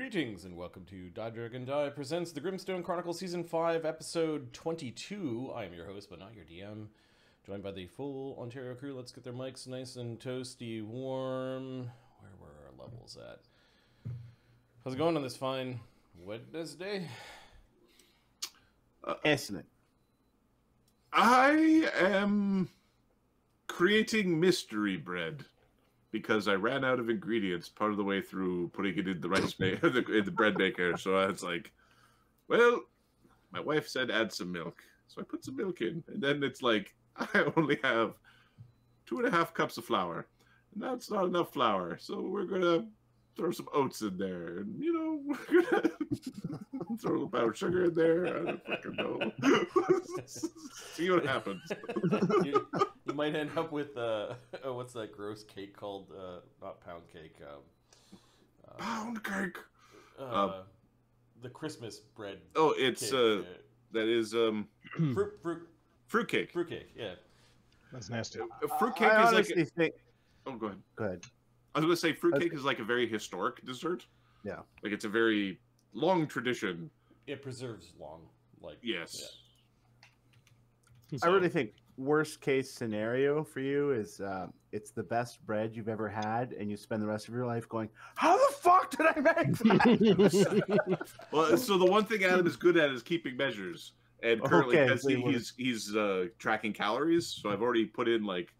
Greetings and welcome to Die Dragon Die presents the Grimstone Chronicle Season 5, Episode 22. I am your host, but not your DM. Joined by the full Ontario crew. Let's get their mics nice and toasty warm. Where were our levels at? How's it going on this fine Wednesday? Uh, Excellent. I am creating mystery bread because I ran out of ingredients part of the way through putting it in the rice ma- in the bread maker. So I was like, well, my wife said add some milk, so I put some milk in, and then it's like I only have two and a half cups of flour, and that's not enough flour. So we're gonna throw some oats in there, and you know we're gonna throw a little powdered sugar in there. I don't fucking know. See what happens. you, you might end up with, uh, oh, what's that gross cake called? Uh, not pound cake. Um, uh, Pound cake. uh, the Christmas bread. Oh, it's cake, uh, that is um uh, fruit, fruit, fruitcake. fruitcake. Yeah. That's nasty. Fruit cake I is like. honestly think. oh, go ahead. Go ahead. I was gonna say fruitcake is like a very historic dessert. Yeah. Like it's a very long tradition. It preserves long. Like Yes. I really think worst case scenario for you is uh, it's the best bread you've ever had, and you spend the rest of your life going, "How the fuck did I make that?" Well, so the one thing Adam is good at is keeping measures, and currently Okay, so he, he's he's uh, tracking calories. So I've already put in like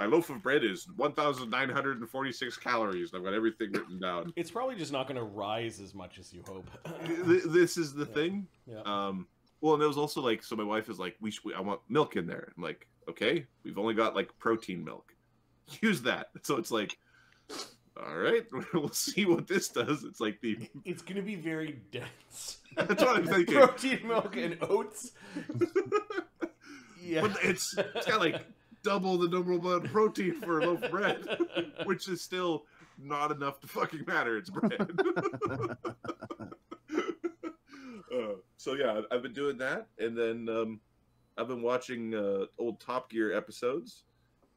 my loaf of bread is one thousand nine hundred and forty six calories. And I've got everything written down. It's probably just not going to rise as much as you hope. This is the Yeah. thing. yeah. Um, well, and it was also like, so my wife is like, we, should, I want milk in there. I'm like, okay, we've only got like protein milk. Use that. So it's like, all right, we'll see what this does. It's like the, It's going to be very dense. that's what I'm thinking. Protein milk and oats. Yeah. But it's, it's got like double the number amount of protein for a loaf of bread, which is still not enough to fucking matter. It's bread. uh, so yeah, I've been doing that, and then um, I've been watching uh, old Top Gear episodes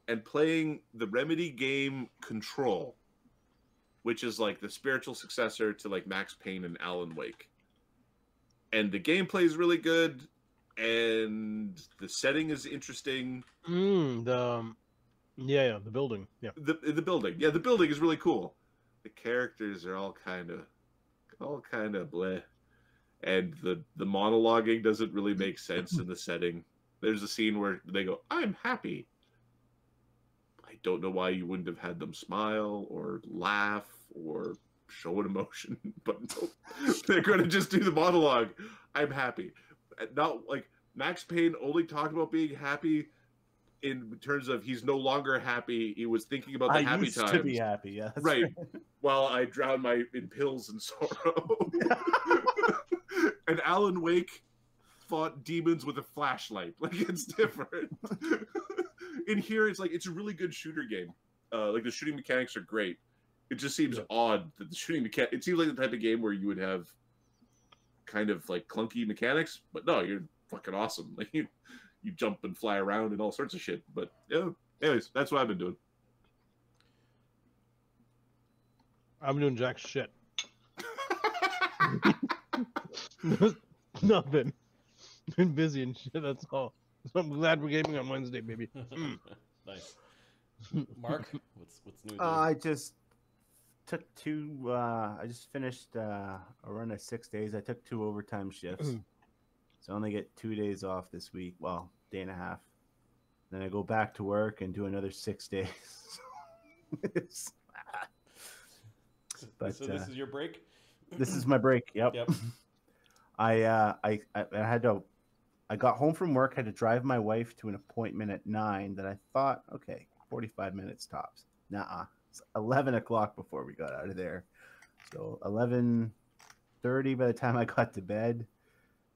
and playing the Remedy game Control, which is like the spiritual successor to like Max Payne and Alan Wake. And the gameplay is really good, and the setting is interesting. Mm, the um, yeah, yeah, the building. Yeah. The the building, yeah, the building is really cool. The characters are all kind of, all kind of bleh, and the the monologuing doesn't really make sense in the setting. There's a scene where they go, "I'm happy." I don't know why you wouldn't have had them smile or laugh or show an emotion, but no, they're going to just do the monologue. I'm happy. Not like Max Payne only talked about being happy in terms of he's no longer happy. He was thinking about the I happy used times. to be happy. Yeah, that's Right. While I drown my in pills and sorrow. and Alan Wake fought demons with a flashlight. Like it's different. in here, it's like it's a really good shooter game. Uh, like the shooting mechanics are great. It just seems Yeah. odd that the shooting mechanic. It seems like the type of game where you would have kind of like clunky mechanics, but no, you're fucking awesome. Like you, you jump and fly around and all sorts of shit. But yeah, anyways, that's what I've been doing. I'm doing jack shit. Nothing. Been busy and shit. That's all. So I'm glad we're gaming on Wednesday, baby. Nice. Mark, what's what's new? Uh, I just took two. Uh, I just finished uh, a run of six days. I took two overtime shifts, so I only get two days off this week. Well, day and a half. Then I go back to work and do another six days. But, so this uh, is your break. this is my break. Yep. Yep. I, uh, I I I had to. I got home from work. Had to drive my wife to an appointment at nine. That I thought, okay, forty-five minutes tops. Nah, it's eleven o'clock before we got out of there. So eleven thirty by the time I got to bed.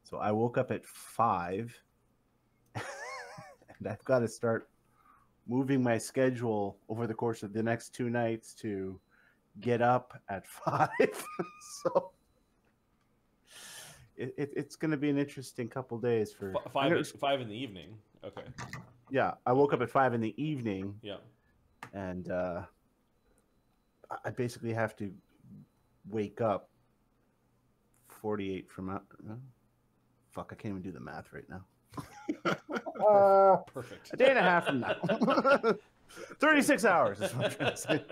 So I woke up at five, and I've got to start moving my schedule over the course of the next two nights to get up at five. so it, it, it's going to be an interesting couple days for F- five gonna- in, five in the evening. Okay. yeah, I woke up at five in the evening, Yeah. and uh, I- I basically have to wake up 48 from out. uh, Fuck, I can't even do the math right now. Perfect. A day and a half from now. 36 hours is what I'm trying to say.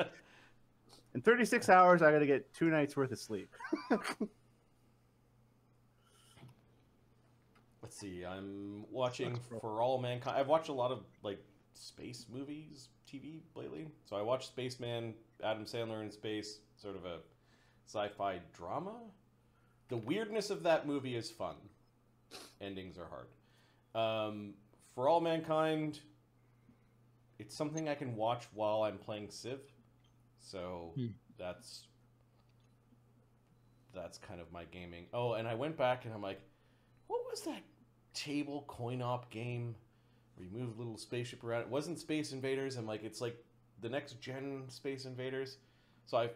In 36 hours, I got to get two nights worth of sleep. Let's see. I'm watching For All Mankind. I've watched a lot of like space movies, TV lately. So I watched Spaceman, Adam Sandler in space, sort of a sci-fi drama. The weirdness of that movie is fun. Endings are hard. Um, For All Mankind, it's something I can watch while I'm playing Civ. So Hmm. that's that's kind of my gaming. Oh, and I went back and I'm like, what was that table coin op game where you move a little spaceship around? It wasn't Space Invaders. I'm like, it's like the next gen Space Invaders. So I,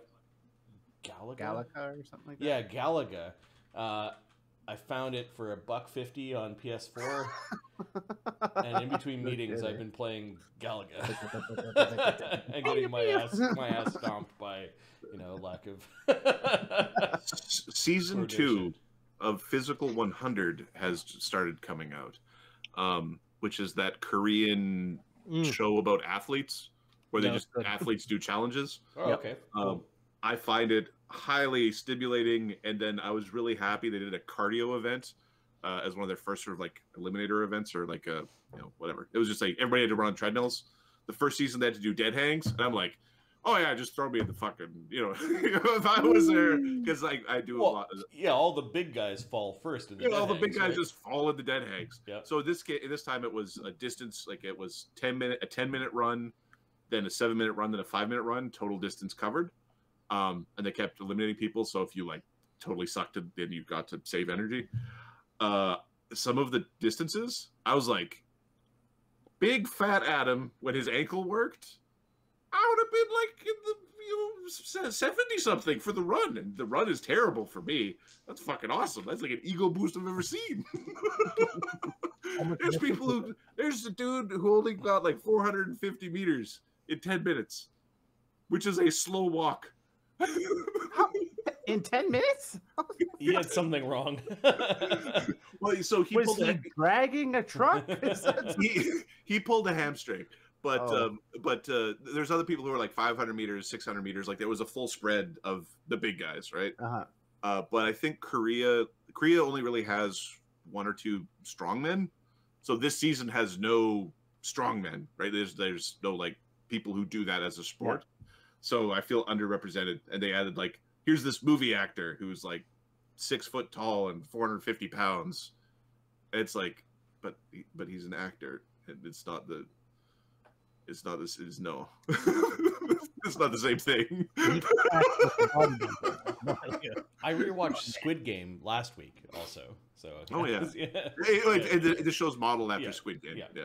Galaga. Galaga or something like that? Yeah, Galaga. Uh, I found it for a buck fifty on PS4, and in between meetings, I've been playing Galaga and getting my ass my ass stomped by you know lack of. Season two of Physical 100 has started coming out, um, which is that Korean Mm. show about athletes where they No, just good. athletes do challenges. Oh, okay. Um, I find it highly stimulating, and then I was really happy they did a cardio event uh, as one of their first sort of like eliminator events or like a you know whatever. It was just like everybody had to run on treadmills. The first season they had to do dead hangs, and I'm like, oh yeah, just throw me in the fucking you know if I was there because like I do a lot. Of, yeah, all the big guys fall first in the you know, dead all the big guys right? just fall in the dead hangs. Yep. So this ga- this time it was a distance like it was ten minute a ten minute run, then a seven minute run, then a five minute run, total distance covered. Um, and they kept eliminating people. So if you like totally sucked it, then you got to save energy. Uh, some of the distances, I was like, big fat Adam when his ankle worked, I would have been like in the you know seventy something for the run, and the run is terrible for me. That's fucking awesome. That's like an ego boost I've ever seen. there's people who there's a dude who only got like 450 meters in 10 minutes, which is a slow walk. In 10 minutes? He had something wrong. well, so he Was pulled he a, dragging a truck? He, he pulled a hamstring. But Oh. um, but uh, there's other people who are like 500 meters, 600 meters. Like there was a full spread of the big guys, right? uh-huh. Uh, but I think Korea Korea only really has one or two strongmen. So this season has no strongmen, right? There's there's no like people who do that as a sport. So I feel underrepresented. And they added like here's this movie actor who's like six foot tall and 450 pounds. It's like, but but he's an actor, and it's not the. It's not this. Is no. it's not the same thing. I rewatched Squid Game last week, also. So Oh, yeah. yeah. Hey, like, the show's modeled after Yeah, Squid Game. yeah. Yeah.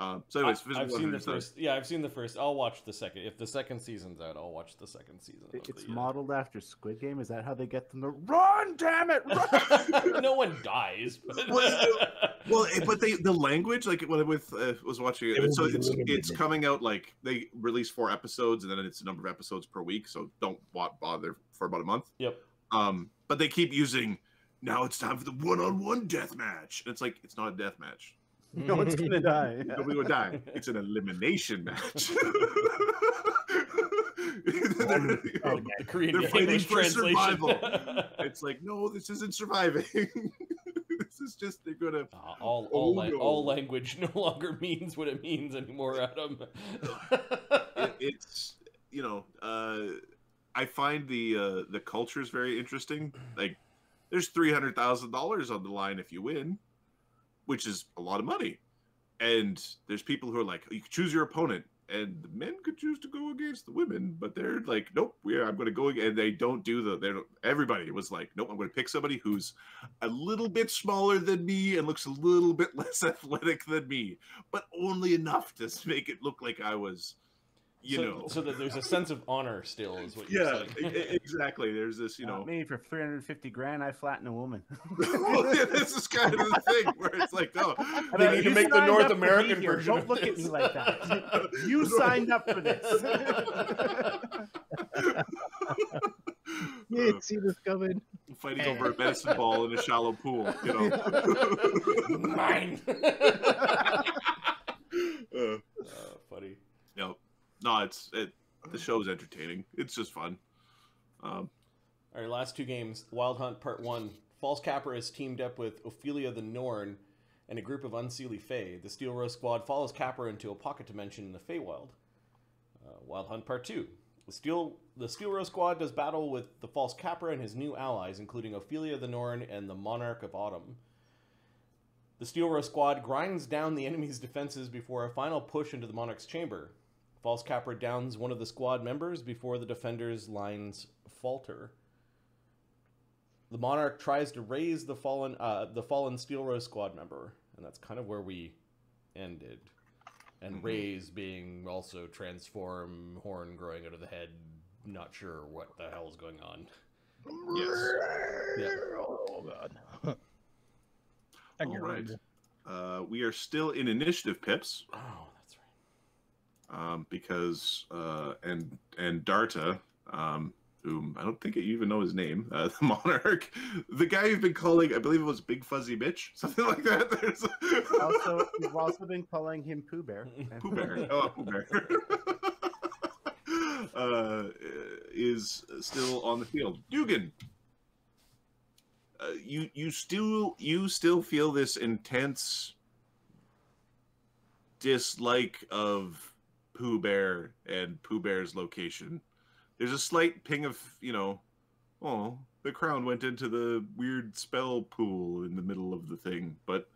Um, so, anyways, I, have seen the 100 is nice. first. Yeah, I've seen the first. I'll watch the second. If the second season's out, I'll watch the second season. It's the, uh, modeled after Squid Game. Is that how they get them to run? Damn it! Run! no one dies. But... Well, eh, but they the language like when I with uh, was watching it, It so it's it's coming out like they release four episodes and then it's a number of episodes per week. So don't wa- bother for about a month. yep. Um, but they keep using. Now it's time for the one-on-one death match. And it's like it's not a death match. no one's gonna die. Nobody will die. It's an elimination match. Oh, The Korean They're fighting English for translation. survival. it's like no, this isn't surviving. this is just they're gonna. Uh, all all, Oh, la- no. all language no longer means what it means anymore, Adam. It, it's you know, uh, I find the uh, the culture is very interesting. Like, there's three hundred thousand dollars on the line if you win, which is a lot of money. And there's people who are like, you choose your opponent, and the men could choose to go against the women, but they're like, nope, we I'm going to go, and they don't do the. They. Everybody was like, nope, I'm going to pick somebody who's a little bit smaller than me and looks a little bit less athletic than me, but only enough to make it look like I was, you so, know. so that there's a sense of honor still, is what you're yeah, saying. exactly. There's this, you Not know. me for 350 grand, I flatten a woman. well, yeah, this is kind of the thing where it's like, oh, They Uh, need to you make the North up to be American version Don't of look at me like that. You signed up for this. You didn't see this coming. fighting over a medicine ball in a shallow pool. You know. Mine. Uh, uh, funny. no, no, it's it. The show's entertaining. It's just fun. Um, All right, last two games. Wild Hunt Part 1. False Capra is teamed up with Ophelia the Norn and a group of unseelie Fae. The Steel Rose Squad follows Capra into a pocket dimension in the Feywild. Uh, Wild Hunt Part 2. The Steel, the Steel Rose Squad does battle with the False Capra and his new allies, including Ophelia the Norn and the Monarch of Autumn. The Steel Rose Squad grinds down the enemy's defenses before a final push into the Monarch's chamber. False Capra downs one of the squad members before the defenders' lines falter. The Monarch tries to raise the fallen uh, the fallen Steel Rose squad member, and that's kind of where we ended. And Mhm. raise being also transform, horn growing out of the head. Not sure what the hell is going on. yes. Yeah. Oh god. I All can't right. remember. Uh, we are still in initiative pips. Oh, that's right. Um, because uh, and Andarta, um, whom I don't think you even know his name, uh, the Monarch, the guy you've been calling, I believe it was Big Fuzzy Bitch, something like that. There's Also, we've also been calling him Pooh Bear. Pooh Bear. Oh, Pooh Bear. uh, is still on the field. Duggan, uh, you you still you still feel this intense dislike of Pooh Bear and Pooh Bear's location. There's a slight ping of you know, oh, the crown went into the weird spell pool in the middle of the thing, but.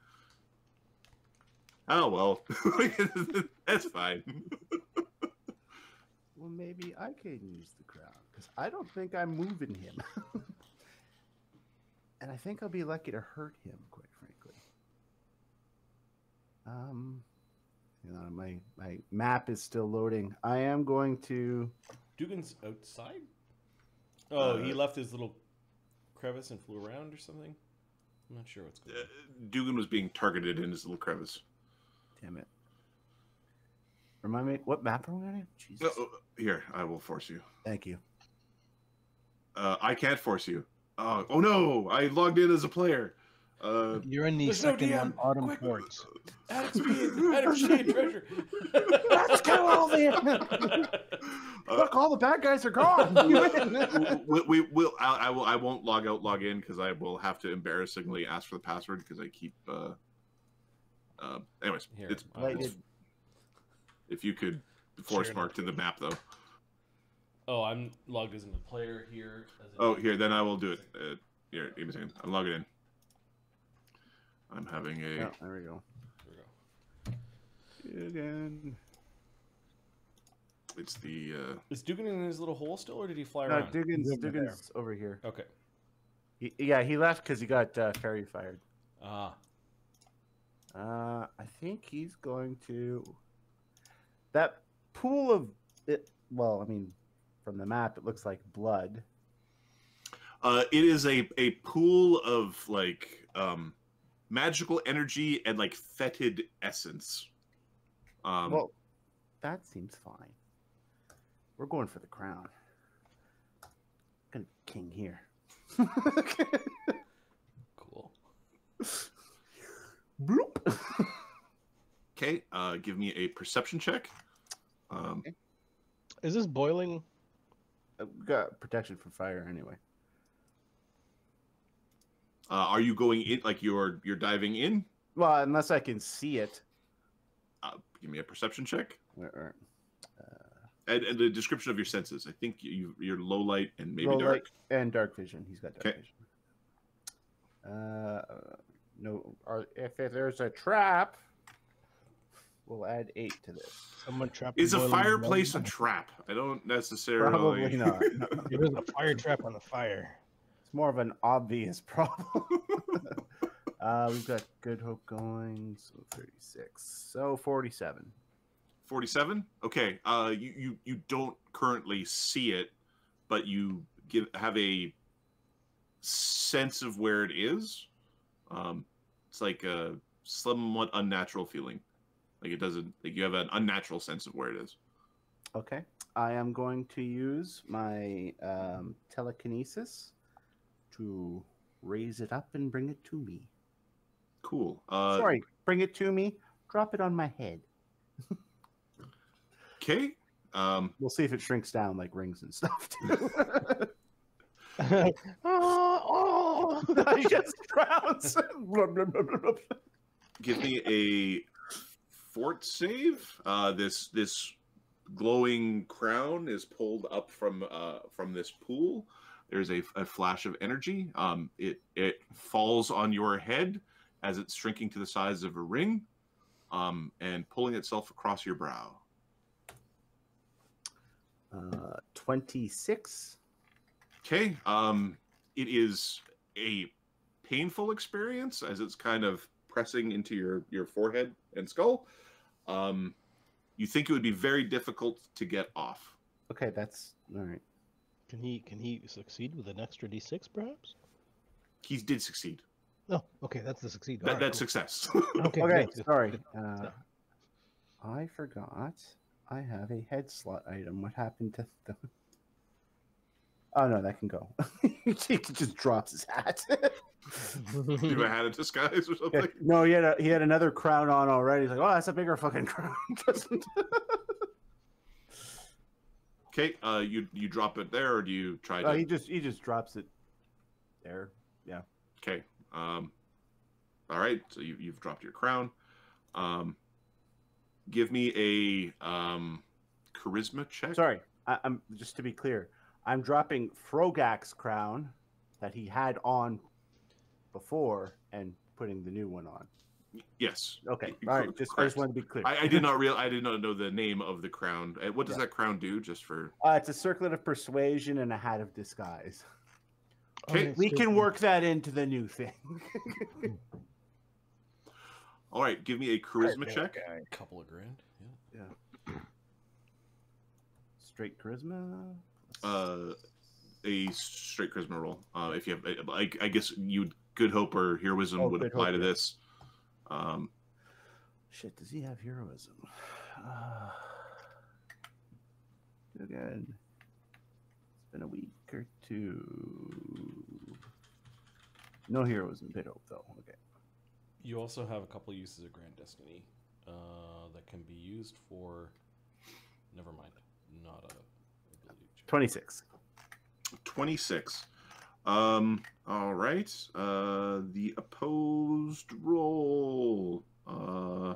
Oh well, that's fine. Well, maybe I can use the crown because I don't think I'm moving him. and I think I'll be lucky to hurt him, quite frankly. Um, you know, my my map is still loading. I am going to. Duggan's outside? Oh, he Uh, left his little crevice and flew around or something? I'm not sure what's going Uh, on. Dugan was being targeted in his little crevice. Damn it! Remind me what map are we on? Jesus, Uh, uh, here, I will force you. thank you. Uh, I can't force you. Uh, oh no! I logged in as a player. Uh, You're in the There's no second DM. one, Autumn Quick. Courts. Add XP, add XP treasure. Let's go all the. uh, Look, all the bad guys are gone. we, we will. I, I will. I won't log out, log in because I will have to embarrassingly ask for the password because I keep. Uh, uh, anyways, Here, it's, I it's- if you could force Share mark to the map though. Oh, I'm logged as a player here. As Oh, here, then I will do it. Uh, here, give me a second. I'm logging in. I'm having a. Yeah, there we go. Here we go. Again. It's the. Uh, Is Duggan in his little hole still, or did he fly No, around? Duggan's, He's over there. Duggan's over here. Okay. He, yeah, he left because he got uh, fairy fired. Ah, Uh, I think he's going to that pool of it. Well, I mean, from the map, it looks like blood. uh, it is a a pool of like um, magical energy and like fetid essence. Um, well, that seems fine. We're going for the crown. Gonna be king here. cool. Bloop. okay, uh, give me a perception check. Um, Is this boiling? Uh, we got protection from fire anyway. Uh, are you going in like you're you're diving in? Well, unless I can see it. Uh, give me a perception check Or- or, and, and the description of your senses. I think you you're low light and maybe low dark. light and dark vision. He's got dark Okay. vision. Uh, no. Are, if, if there's a trap, we'll add eight to this. Someone trapped. Is a fireplace a trap? I don't necessarily. Probably not. It is a fire trap on the fire. It's more of an obvious problem. uh, we've got Good Hope going, so 36. So 47. 47 okay uh you, you you don't currently see it but you give have a sense of where it is um it's like a somewhat unnatural feeling like it doesn't like you have an unnatural sense of where it is Okay. I am going to use my um, telekinesis to raise it up and bring it to me. Cool. Uh, Sorry, bring it to me. Drop it on my head. Okay. Um, We'll see if it shrinks down like rings and stuff too. oh, oh. I just drowns. Give me a fort save. Uh, this this glowing crown is pulled up from uh, from this pool. There's a, a flash of energy. Um, it it falls on your head as it's shrinking to the size of a ring, um, and pulling itself across your brow. Uh, 26. Okay. Um, it is a painful experience as it's kind of pressing into your your forehead and skull. Um, you think it would be very difficult to get off. Okay, that's all right. Can he can he succeed with an extra d6 perhaps? He did succeed. No. Okay, that's the succeed. That, Alright, that's cool. success. Okay. Okay, good, good, sorry. Uh. I forgot. I have a head slot item. What happened to the? Oh no, that can go. he just drops his hat. you had a disguise or something. no, he had a, he had another crown on already. He's like, oh, that's a bigger fucking crown. Okay. Uh, you you drop it there, or do you try to? oh, he just he just drops it there. Yeah. Okay. Um, all right. So you, you've dropped your crown. Um, give me a um, charisma check. Sorry, I, I'm just to be clear. I'm dropping Frogak's crown that he had on before and putting the new one on. Yes. Okay, Y- all right. correct. Just I just wanted to be clear. I, I did not real. I did not know the name of the crown. Uh, What does Yeah. that crown do? Just for Uh, it's a circlet of persuasion and a hat of disguise. Okay, Oh, We can me. work that into the new thing. all right. Give me a charisma check. A couple of grand. Yeah. Yeah. Straight charisma. Uh, a straight charisma roll. Uh, if you have, I, I guess you would good hope or heroism Oh, would apply Hope, to yeah. this. Um, Shit, does he have heroism? Uh, again. It's been a week or two. No heroism, bit hope though. Okay. You also have a couple uses of Grand Destiny uh, that can be used for. Never mind. Not a ability check. Twenty six. 26. Um, all right. Uh, the opposed roll. Uh,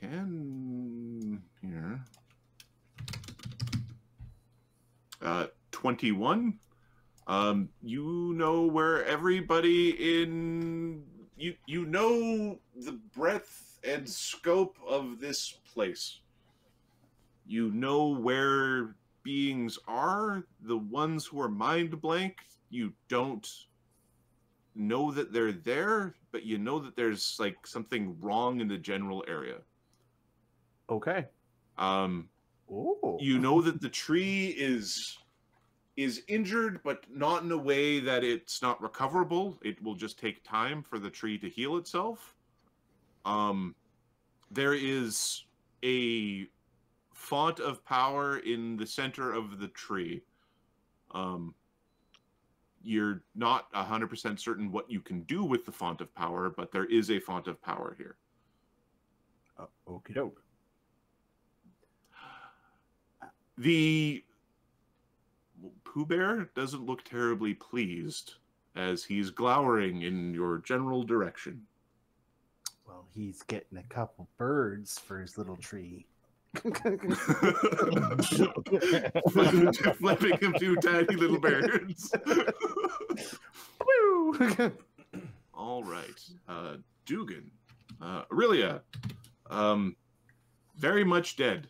can here. Uh, 21. Um, you know where everybody in you you know the breadth and scope of this place. You know where beings are, the ones who are mind blank, you don't know that they're there, but you know that there's like something wrong in the general area. Okay. Um, Oh. you know that the tree is is injured, but not in a way that it's not recoverable. It will just take time for the tree to heal itself. Um, there is a font of power in the center of the tree. Um, you're not 100% certain what you can do with the font of power, but there is a font of power here. Uh, okie doke. The Pooh Bear doesn't look terribly pleased as he's glowering in your general direction. Well, he's getting a couple birds for his little tree. Flipping him two tiny little birds. Woo! All right. Uh, Duggan. Uh, Aurelia. Um, very much dead.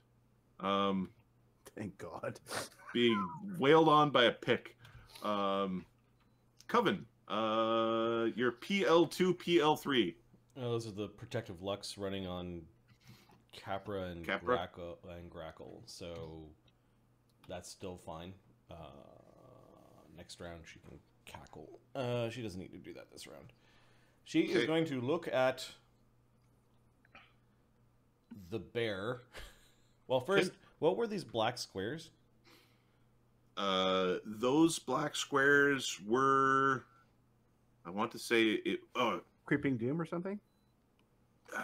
Um, Thank God. being wailed on by a pick. Um, Coven. Uh, your PL2, PL3. Uh, those are the protective lux running on Capra and Capra? Grackle and Grackle, so that's still fine. Uh, next round she can cackle. Uh, she doesn't need to do that this round. She is going to look at the bear. Well, first, what were these black squares? Uh, those black squares were, I want to say it. Oh, Creeping Doom or something? uh,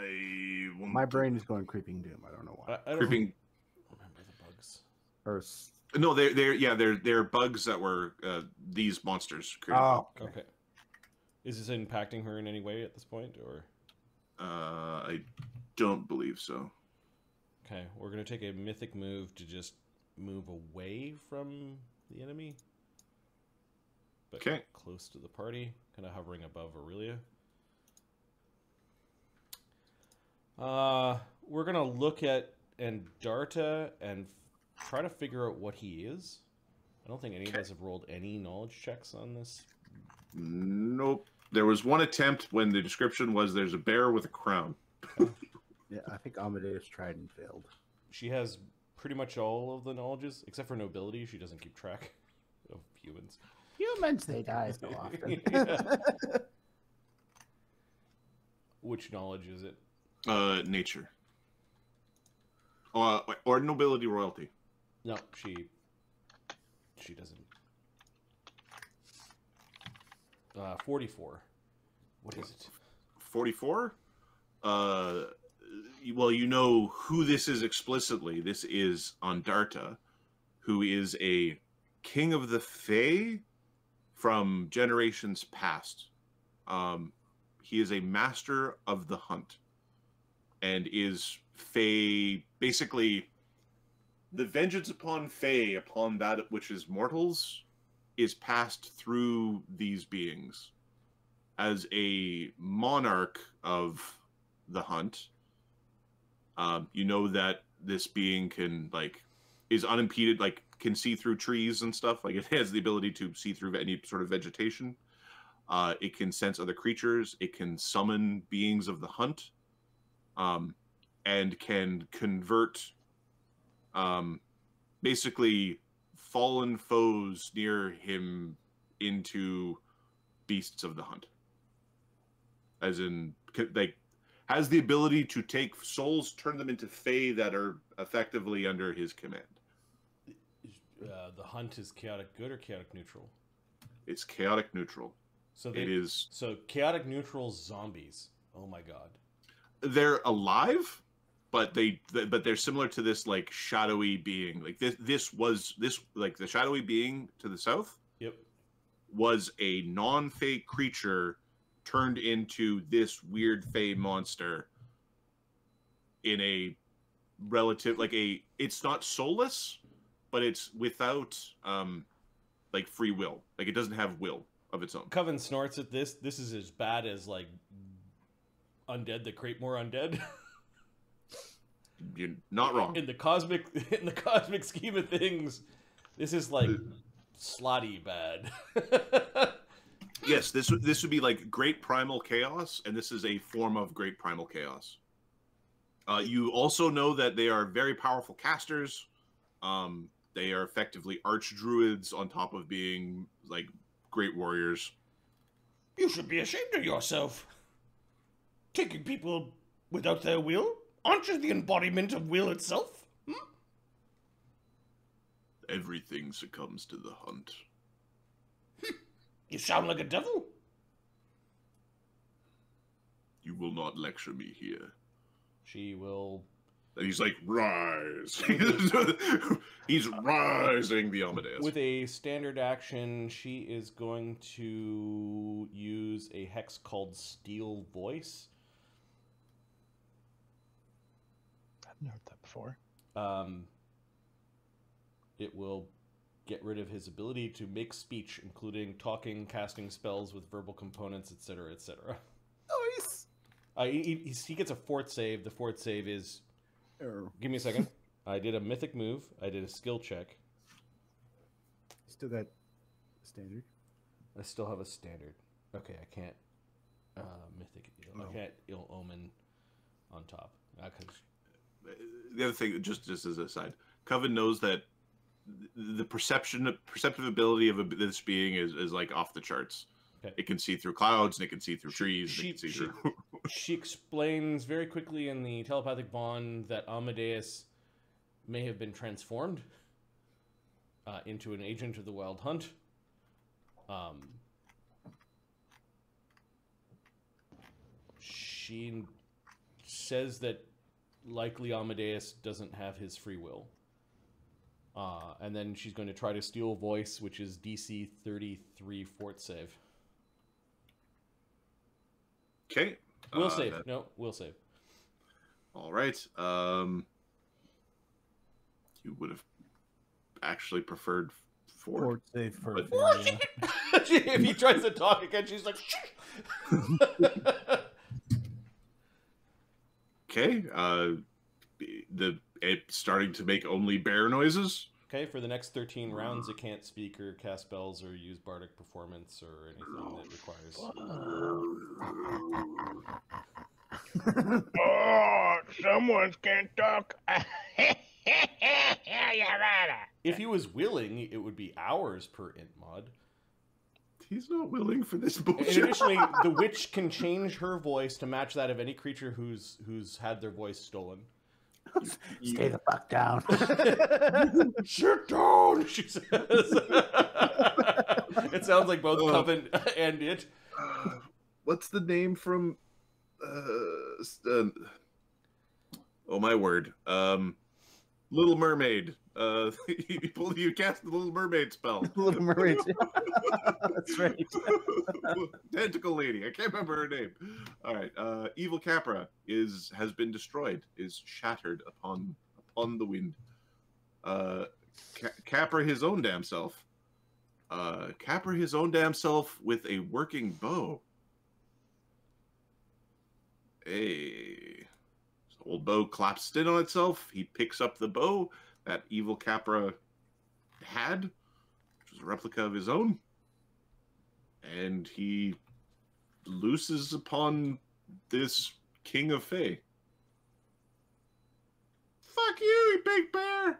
I want My to- brain is going Creeping Doom. I don't know why. I don't creeping. remember the bugs. Or No, they're they're yeah they're they're bugs that were uh, these monsters created. oh, Okay. Is this impacting her in any way at this point, or Uh, I don't believe so. okay? We're gonna take a mythic move to just move away from the enemy, but Okay. close to the party, kind of hovering above Aurelia. Uh, we're gonna look at Andarta and f- try to figure out what he is. I don't think any of us have rolled any knowledge checks on this. Nope. There was one attempt when the description was there's a bear with a crown. yeah. I think Amadeus tried and failed. She has pretty much all of the knowledges, except for nobility. She doesn't keep track of humans. Humans, they die so often. Which knowledge is it? Uh, nature. Uh, or nobility royalty. No, she she doesn't. Uh, forty-four. What is it? 44 uh well you know who this is explicitly this is andarta who is a king of the fae from generations past um he is a master of the hunt and is fae basically the vengeance upon fae upon that which is mortals is passed through these beings as a monarch of the hunt, um, you know that this being can like is unimpeded, like can see through trees and stuff. Like it has the ability to see through any sort of vegetation. Uh, it can sense other creatures. It can summon beings of the hunt, um, and can convert, um, basically fallen foes near him into beasts of the hunt as in like has the ability to take souls turn them into fae that are effectively under his command Uh, the hunt is chaotic good or chaotic neutral? it's chaotic neutral So they, it is So chaotic neutral zombies. Oh my god. They're alive but they but they're similar to this like shadowy being like this this was this like the shadowy being to the south Yep. was a non-fey creature turned into this weird fey monster in a relative like a it's not soulless but it's without um like free will like it doesn't have will of its own Coven snorts at this. This is as bad as like undead that create more undead. you're not wrong in the cosmic in the cosmic scheme of things, this is like slotty bad. yes this would this would be like great primal chaos and this is a form of great primal chaos uh, you also know that they are very powerful casters um, they are effectively arch druids on top of being like great warriors you should be ashamed of yourself. Taking people without their will? Aren't you the embodiment of will itself? Hmm? everything succumbs to the hunt You sound like a devil. you will not lecture me here She will and he's like rise he's rising the amadeus With a standard action, she is going to use a hex called Steal Voice. I've never heard that before. Um, it will get rid of his ability to make speech, including talking, casting spells with verbal components, etc., etc. Nice. Uh, he, he, he gets a fort save. The fort save is. Or Give me a second. I did a mythic move. I did a skill check. still got standard. I still have a standard. Okay, I can't. Uh, mythic. No. I can't ill omen on top. Uh, 'cause- the other thing, just just as a side, Coven knows that the perception perceptive ability of a, this being is, is like off the charts. Okay. It can see through clouds and it can see through trees. she- and it can see she- through. she explains very quickly in the telepathic bond that Amadeus may have been transformed uh, into an agent of the Wild Hunt. Um, she says that likely Amadeus doesn't have his free will. Uh, and then she's going to try to steal voice, which is DC 33 fort save. Okay. Will uh, save. that- No, will save. all right. Um, you would have actually preferred four. Fort save for But- Varia. if he tries to talk again, she's like, Okay. Uh, the it's starting to make only bear noises. Okay, for the next 13 rounds, it can't speak or cast spells or use bardic performance or anything that requires. Oh, someone's can't talk. If he was willing, it would be hours per int mod. He's not willing for this And bullshit. additionally, the witch can change her voice to match that of any creature who's who's had their voice stolen. Stay the fuck down. Sit down, she says. it sounds like both Oh. Coven and it. Uh, what's the name from? Uh, uh, oh my word! Um, Little Mermaid. Uh, you, you cast the Little Mermaid spell. Little Mermaid. That's right. Tentacle lady. I can't remember her name. All right. Uh, Evil Capra is has been destroyed. Is shattered upon upon the wind. Uh, Ca- Capra his own damn self. Uh, Capra his own damn self with a working bow. Hey. Old bow collapsed in on itself. He picks up the bow that evil Capra had, which was a replica of his own and he looses upon this king of Fae. Fuck you, you big bear!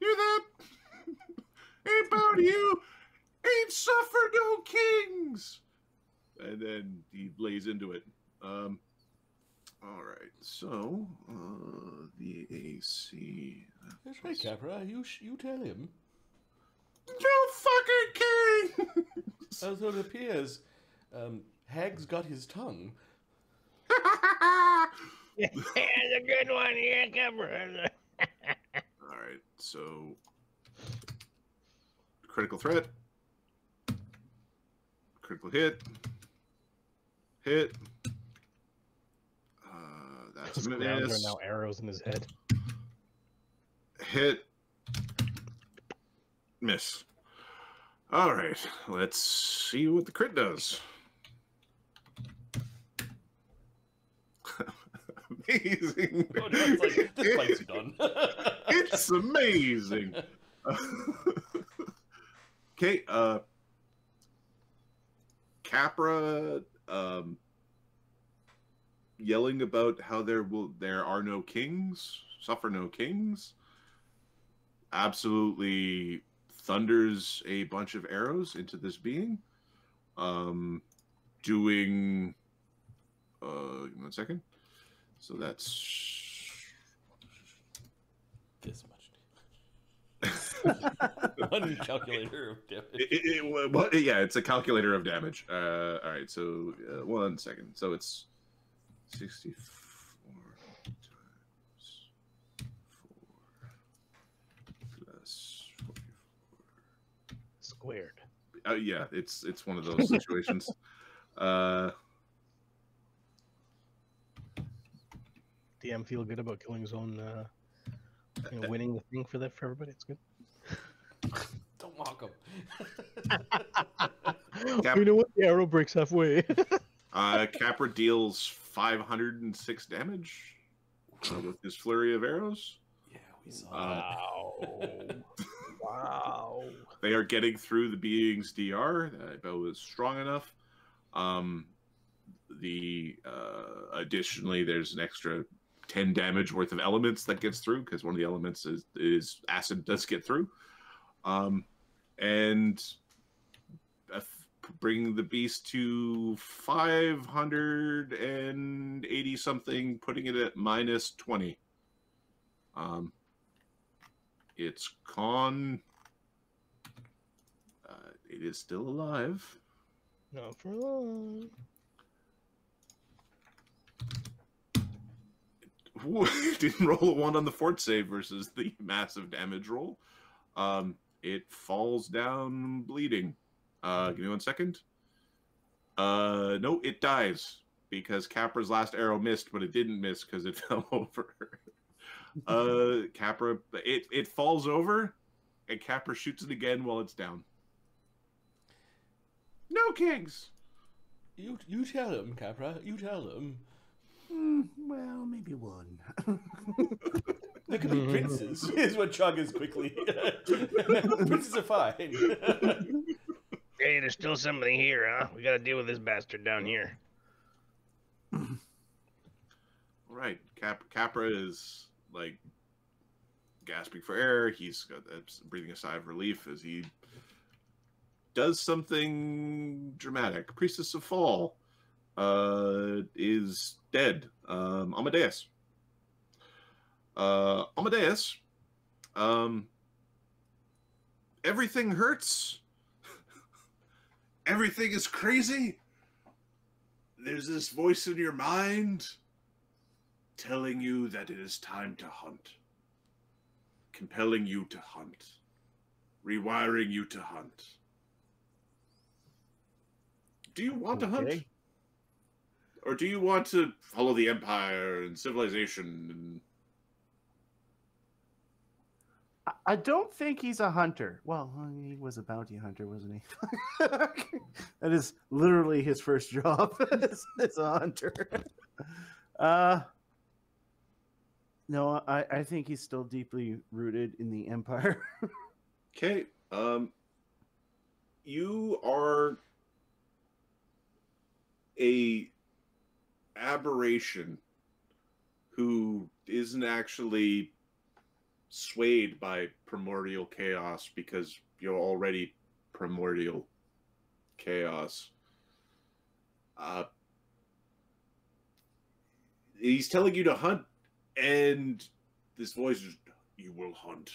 You that ain't about you! Ain't suffer no kings! And then he lays into it. Um, all right, so uh, the AC. That's right, Capra. You sh- you tell him. You fucking king! As it appears, um, Hag's got his tongue. That's a good one. Yeah, camera. All right, so critical threat, critical hit, hit. That's His a crowns miss. are now arrows in his head. Hit, miss. All right, let's see what the crit does. Amazing. Oh, no, it's like, this fight's done. it's amazing. okay, uh Capra um yelling about how there will there are no kings, suffer no kings. Absolutely thunders a bunch of arrows into this being. Um doing uh give me one second. So that's this much. One calculator of damage. It, it, it- well, yeah, it's a calculator of damage. Uh, all right, so uh, one second. So it's sixty-four times four plus forty-four. Squared. Uh, yeah, it's it's one of those situations. uh, DM feel good about killing his own, uh, you know, winning the thing for that for everybody. It's good. Don't mock him. Cap- You know what? The arrow breaks halfway. uh, Capra deals five hundred and six damage uh, with his flurry of arrows. yeah, we saw Uh, wow. wow. they are getting through the being's DR. That bow is strong enough. Um, the uh, additionally, there's an extra ten damage worth of elements that gets through because one of the elements is is acid does get through. Um, and uh, bring the beast to five hundred and eighty something, putting it at minus twenty. Um, It's con. It is still alive. Not for long. Ooh, didn't roll a one on the fort save versus the massive damage roll. Um, it falls down bleeding. Uh, give me one second. Uh, no, it dies because Capra's last arrow missed, but it didn't miss because it fell over. uh, Capra, it it falls over, and Capra shoots it again while it's down. No kings. You you tell him, Capra. You tell him. Hmm, well, maybe one. There could be princes. Is what Chug is quickly. princes are fine. Hey, there's still somebody here, huh? We gotta deal with this bastard down here. right. Cap- Capra is like gasping for air. He's got, breathing a sigh of relief as he does something dramatic. Priestess of Fall uh, is dead. Um, Amadeus. Uh, Amadeus. Um, everything hurts. Everything is crazy. There's this voice in your mind telling you that it is time to hunt, compelling you to hunt, rewiring you to hunt. Do you want to hunt? Or do you want to follow the empire and civilization and I- don't think he's a hunter. Well, he was a bounty hunter, wasn't he? that is literally his first job as, as a hunter. Uh, no, I, I think he's still deeply rooted in the empire. Okay. Um you are a aberration who isn't actually swayed by primordial chaos because you're already primordial chaos. Uh he's telling you to hunt and this voice is you will hunt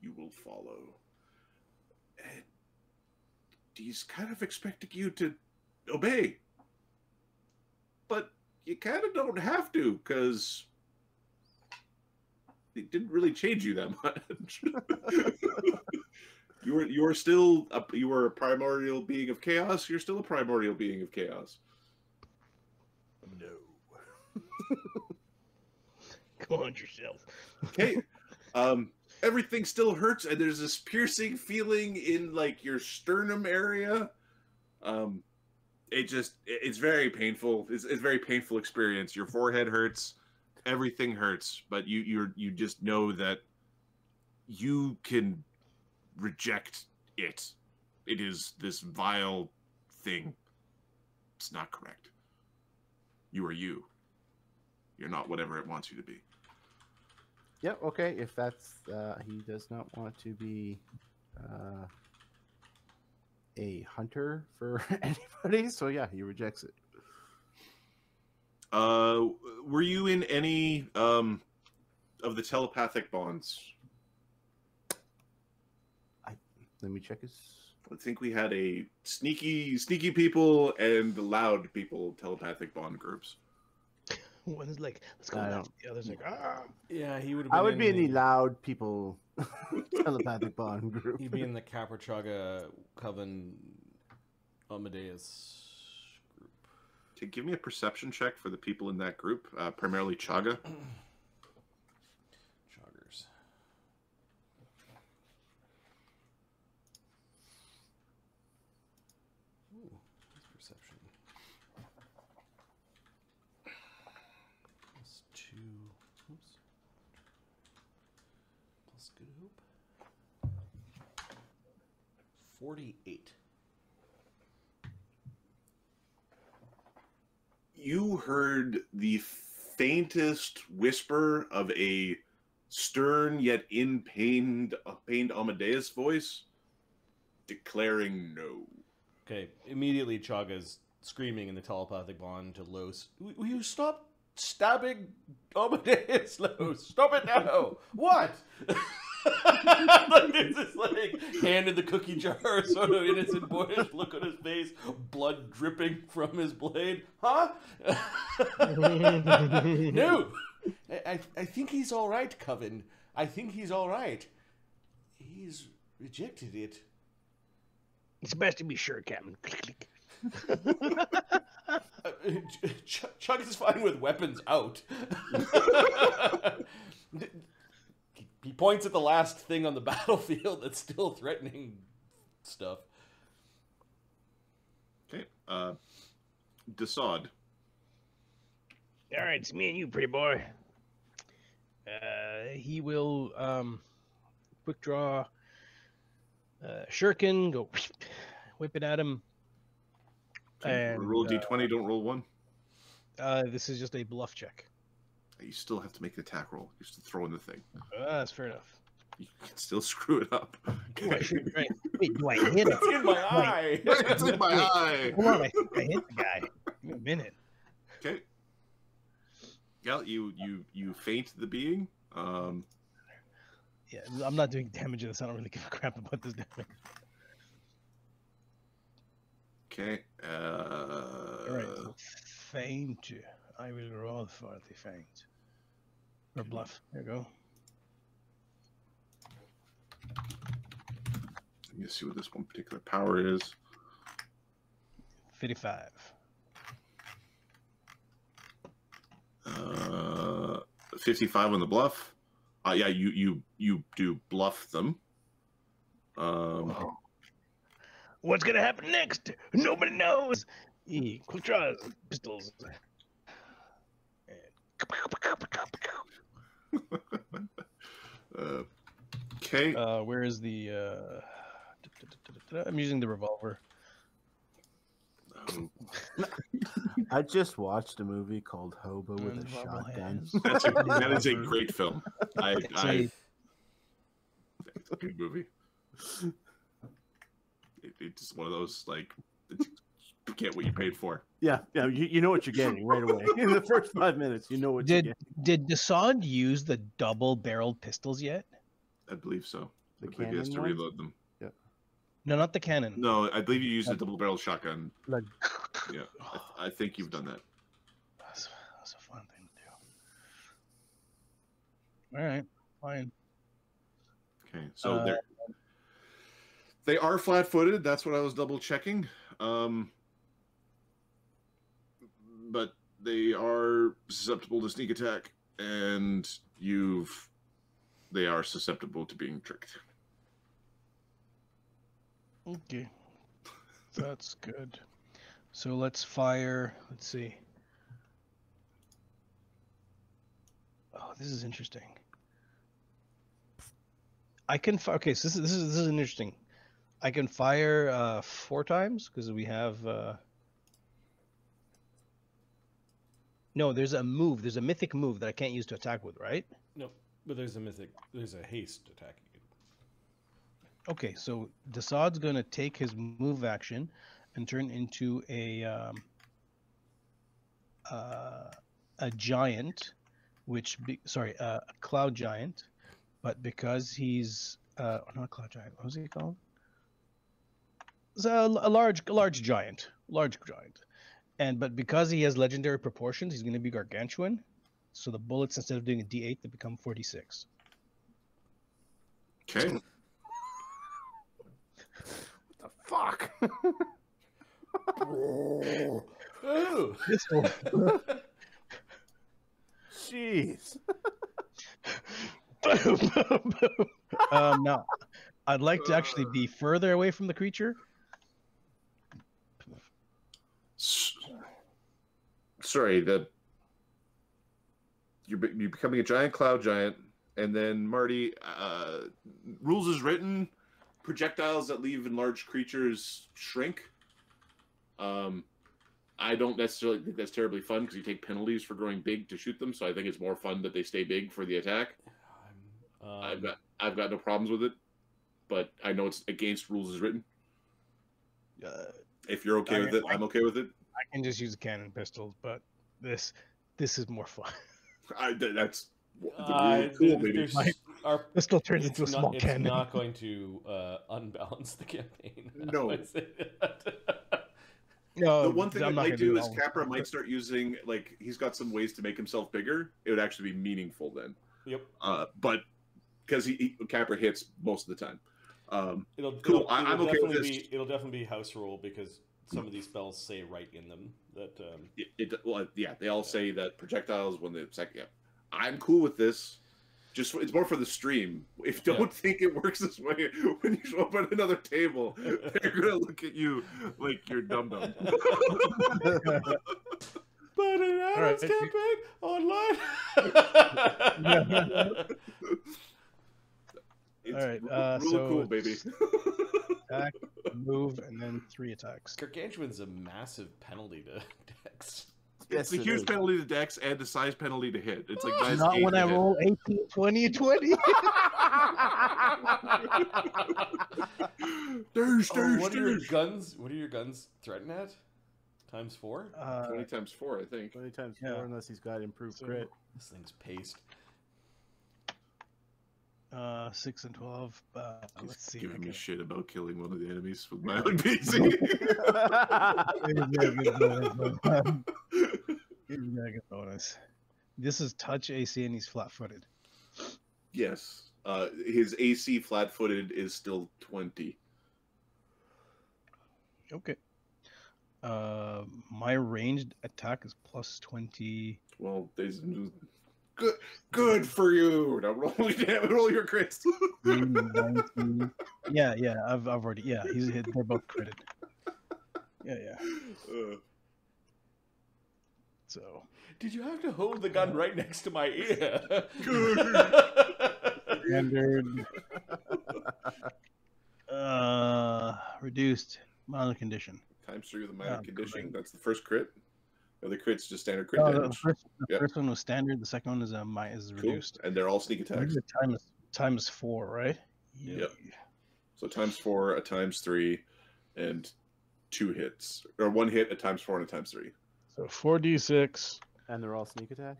you will follow and he's kind of expecting you to obey. But you kind of don't have to because it didn't really change you that much. you were you were still a, you were a primordial being of chaos. You're still a primordial being of chaos. no. Go on yourself. Okay. um, everything still hurts, and there's this piercing feeling in like your sternum area. Um, it just it's very painful. It's, it's a very painful experience. Your forehead hurts, everything hurts, but you you're you just know that you can reject it. It is this vile thing. It's not correct. You are you. You're not whatever it wants you to be. Yep. Okay. If that's uh, he does not want to be uh, a hunter for anybody, so yeah, he rejects it. Uh, were you in any um of the telepathic bonds? Let me check his. I think we had a sneaky, sneaky people and loud people telepathic bond groups. One's like, let's go I. The other's like, ah. Yeah, he would. Have I been would be in the the, loud people telepathic bond group. He'd be in the Capra Chagga Coven Amadeus group. To give me a perception check for the people in that group, uh, primarily Chagga. Joggers. Ooh, perception. Plus two. Oops. Plus good hope. Forty-eight. You heard the faintest whisper of a stern yet in pained, uh, pained Amadeus voice declaring no. Okay, immediately Chagga's screaming in the telepathic bond to Los. "Will- Will you stop stabbing Amadeus, Los? Stop it now! what? like there's this like hand in the cookie jar, sort of innocent boyish look on his face, blood dripping from his blade. Huh? no, I, I I think he's all right, Coven. I think he's all right. He's rejected it. It's best to be sure, Captain. Click, click. Uh, Ch- Chuck is fine with weapons out. He points at the last thing on the battlefield that's still threatening stuff. Okay. Uh, Desaad. All right, it's me and you, pretty boy. Uh, he will um, quick draw uh, Shuriken, go whip it at him. Okay, And, roll uh, d20, don't roll one. Uh, this is just a bluff check. You still have to make an attack roll. You still throw in the thing. Uh, that's fair enough. You can still screw it up. Ooh, I should, right. Wait, do I hit it? It's in my eye. it's in my eye. Hold on, I think I hit the guy. Give me a minute. Okay. Yeah, you you you faint the being. Um, Yeah, I'm not doing damage in this. I don't really give a crap about this damage. okay. Uh, All right, so feint. I will roll for the feint. Or bluff. There you go. Let me see what this one particular power is. 55. Uh, fifty-five on the bluff. Uh, yeah, you you you do bluff them. Um, What's gonna happen next? Nobody knows. E, quick draws, pistols. Uh, okay. Uh, where is the? Uh... I'm using the revolver. Um, I just watched a movie called Hobo with a Shotgun. that's a, that is a great film. I, It's I a- it's a good movie. It, it's one of those like it's, you get what you paid for. Yeah, yeah, you, you know what you're getting right away. In the first five minutes, you know what Did you're did Desaad use the double-barreled pistols yet? I believe so. The I believe he has to ones? reload them. Yeah. No, not the cannon. No, I believe you used a double barrel shotgun. Like, Yeah, I, I think you've done that. that's, that's a fun thing to do. All right, fine. Okay, so Uh, they're they are flat-footed. That's what I was double checking. Um, but they are susceptible to sneak attack, and you've they are susceptible to being tricked. Okay, that's good. So let's fire. Let's see. Oh, this is interesting. I can fire. Okay, so this is this is this is interesting. I can fire uh, four times because we have. Uh... No, there's a move. There's a mythic move that I can't use to attack with, right? No, but there's a mythic. There's a haste attacking you. Okay, so Desaad's gonna take his move action and turn into a um, uh, a giant, which be, sorry, uh, a cloud giant, but because he's uh, not a cloud giant, what was he called? It's a, a large, a large giant, large giant, and but because he has legendary proportions, he's gonna be gargantuan. So the bullets instead of doing a D8, they become 46. Okay, what the fuck? Ooh. Pistol. Jeez. Um, now, I'd like to actually be further away from the creature. S- sorry. The you're you're becoming a giant cloud giant, and then Marty uh, rules is written. Projectiles that leave enlarged creatures shrink. Um, I don't necessarily think that's terribly fun because you take penalties for growing big to shoot them. So I think it's more fun that they stay big for the attack. I'm, um, I've got I've got no problems with it, but I know it's against rules as written. Uh, If you're okay with it, I'm okay with it. I can just use cannon pistols, but this this is more fun. I, that's w- the uh, cool, there- baby. there's, My- our Pistol turns into a not, small it's cannon. not going to uh, unbalance the campaign. No. do I say that? No, the one thing I'm it might gonna do is all. Capra might start using like he's got some ways to make himself bigger. It would actually be meaningful then. yep. Uh, but because he, he Capra hits most of the time. Um, It'll, Cool, it'll, I- it'll I'm okay with this. Be, it'll definitely be house rule because some of these spells say right in them that um, it, it well, yeah, they all say that projectiles when the second. Yeah, I'm cool with this. Just it's more for the stream. If you don't Yeah. think it works this way, when you show up at another table, they're gonna look at you like you're dumb dumb. But an right. Adams campaign online. It's All right, real- uh, real so cool, baby. Attack, move, and then three attacks. Gargantuan's a massive penalty to Dex. it's a it huge is. penalty to Dex and a size penalty to hit. It's like minus Not when I hit. roll 18, 20, 20. There's, Oh, there's, what are your guns? What are your guns threatened at? Times four. Uh, Twenty times four, I think. Twenty times Yeah. four, unless he's got improved So- crit. This thing's paste. Uh, 6 and 12. Uh, He's let's see. giving me okay. shit about killing one of the enemies with my own PC. Give me that good bonus. This is touch AC and he's flat footed. yes. Uh, his AC flat-footed is still twenty. Okay. Uh, my ranged attack is plus 20. Well, there's good. Good for you. Now roll, roll your crits. Yeah, yeah, I've, I've already. Yeah, he's hit. They're both critted. Yeah, yeah. Uh, So Did you have to hold the gun right next to my ear? standard. uh, reduced mild condition. times three with a minor Oh, condition. great. That's the first crit. Are the crit's just standard crit No, the damage. first, the Yeah. first one was standard. The second one is um, a mi- is Cool. reduced. And they're all sneak I attacks. think the time is time is four, right? Yep. So times four, a times three, and two hits. Or one hit, a times four, and a times three. So four d six. and they're all sneak attack.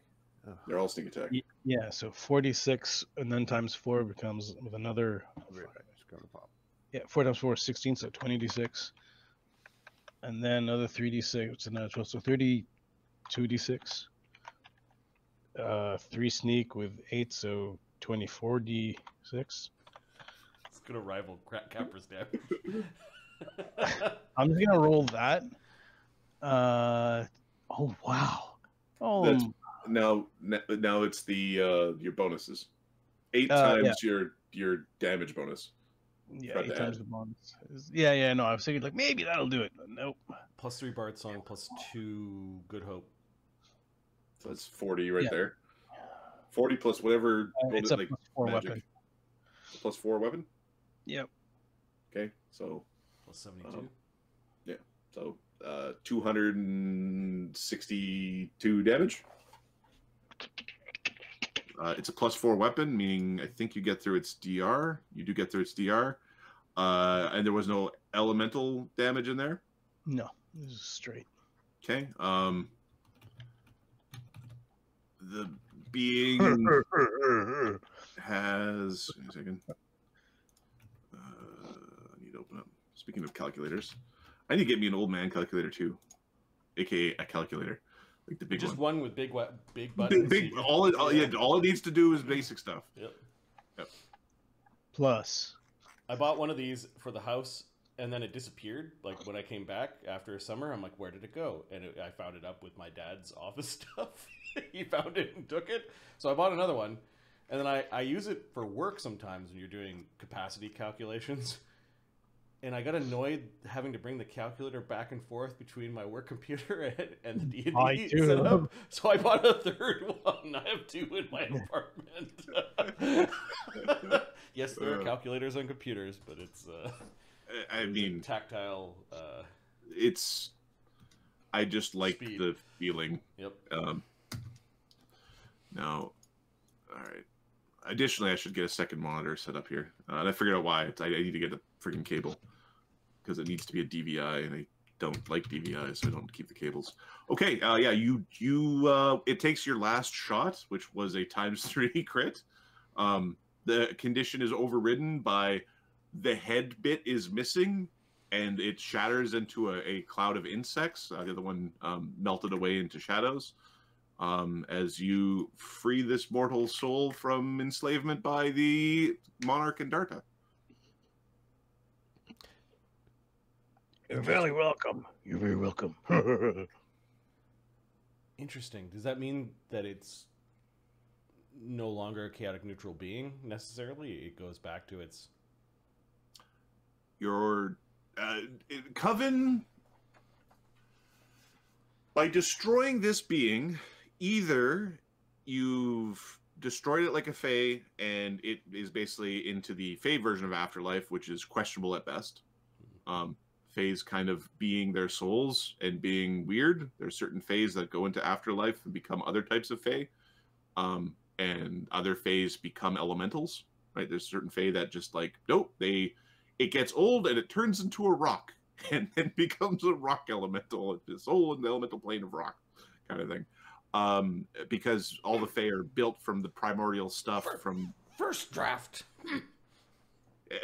Oh, They're all sneak attack. Yeah, so forty six, and then times four becomes with another. I'll right back. Gonna pop. Yeah, four times four is sixteen, so twenty d six. And then another three d six, which is another twelve, so thirty two d six. Uh, three sneak with eight, so twenty four d six. it's gonna rival Cra- Capra's damage. I'm just gonna roll that. Uh, oh wow. Oh, That's- Now, now it's the uh your bonuses. Eight Uh, times yeah. your your damage bonus. Yeah, tried eight times the bonus. Yeah, yeah, no, I was thinking like maybe that'll do it, but nope. plus three Bard Song, plus two Good Hope. So that's forty right Yeah. there. Forty plus whatever Uh, bonus, it's a like plus four magic. weapon. plus four weapon. Yep. Okay, so Plus 72. Yeah, so uh 262 damage. Uh, it's a plus four weapon, meaning I think you get through its DR. You do get through its DR. Uh, and there was no elemental damage in there. No, this is straight. Okay. Um, the being has. Wait a second. Uh, I need to open up. Speaking of calculators, I need to get me an old man calculator too, aka a calculator, like the big Just one. one with big, big buttons. Big, big. All it, all, yeah, all it needs to do is basic stuff. Yep. Plus, I bought one of these for the house, and then it disappeared. Like when I came back after a summer, I'm like, "Where did it go?" And it, I found it up with my dad's office stuff. he found it and took it, so I bought another one. And then I, I use it for work sometimes when you're doing capacity calculations. And I got annoyed having to bring the calculator back and forth between my work computer and, and the D I and D too. setup. So I bought a third one. I have two in my apartment. yes, there are Uh. calculators on computers, but it's uh, I- I it's mean, tactile. Uh, it's. I just like Speed. the feeling. yep. Um, now, all right. Additionally, I should get a second monitor set up here, uh, and I figured out why. It's, I, I need to get a freaking cable because it needs to be a DVI, and I don't like DVI, so I don't keep the cables. Okay, uh, yeah, you you uh, it takes your last shot, which was a times three crit. Um, the condition is overridden by the head bit is missing and it shatters into a, a cloud of insects. Uh, the other one um, melted away into shadows. Um, as you free this mortal soul from enslavement by the monarch Andarta. You're very welcome. You're very welcome. Interesting. Does that mean that it's no longer a chaotic neutral being necessarily? It goes back to its. Your uh, coven by destroying this being, either you've destroyed it like a Fey, and it is basically into the Fey version of Afterlife, which is questionable at best. Um, Fays kind of being their souls and being weird. There's certain Fays that go into Afterlife and become other types of Fey, um, and other Fays become elementals. Right? There's certain Fey that just like nope, they it gets old and it turns into a rock and then becomes a rock elemental. It's soul in the elemental plane of rock, kind of thing. Um, because all the Fae are built from the primordial stuff from First draft.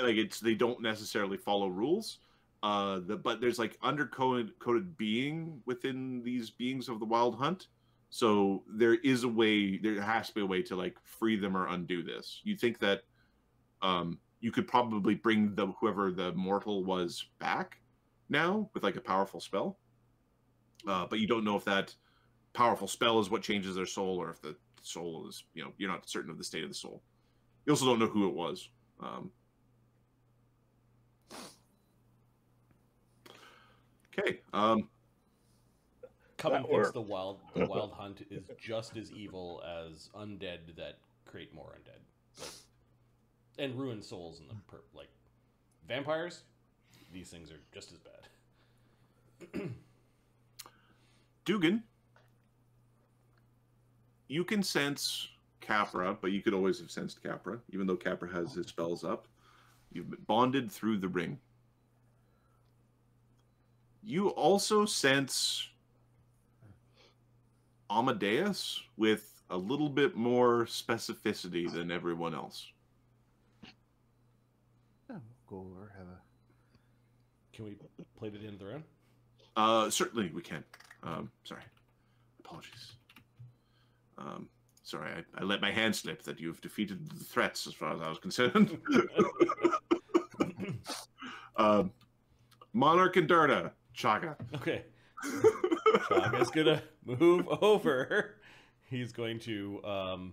like it's they don't necessarily follow rules. Uh, the, but there's like undercoded coded being within these beings of the wild hunt. So there is a way. There has to be a way to like free them or undo this. You think that um, you could probably bring the whoever the mortal was back now with like a powerful spell. Uh, but you don't know if that powerful spell is what changes their soul or if the soul is you know you're not certain of the state of the soul. You also don't know who it was. Um, okay. Um, Coven thinks the wild the wild hunt is just as evil as undead that create more undead, and ruin souls in the per- like vampires. These things are just as bad. Duggan, you can sense Capra, but you could always have sensed Capra, even though Capra has his spells up. You've bonded through the ring. You also sense Amadeus with a little bit more specificity than everyone else. Yeah, we'll go over have a. Can we play to the end of the round? Uh, certainly we can. Um, sorry. Apologies. Um, sorry, I, I let my hand slip that you've defeated the threats as far as I was concerned. um, Monarch Andarta, Chagga. Okay. Chagga's gonna move over. He's going to um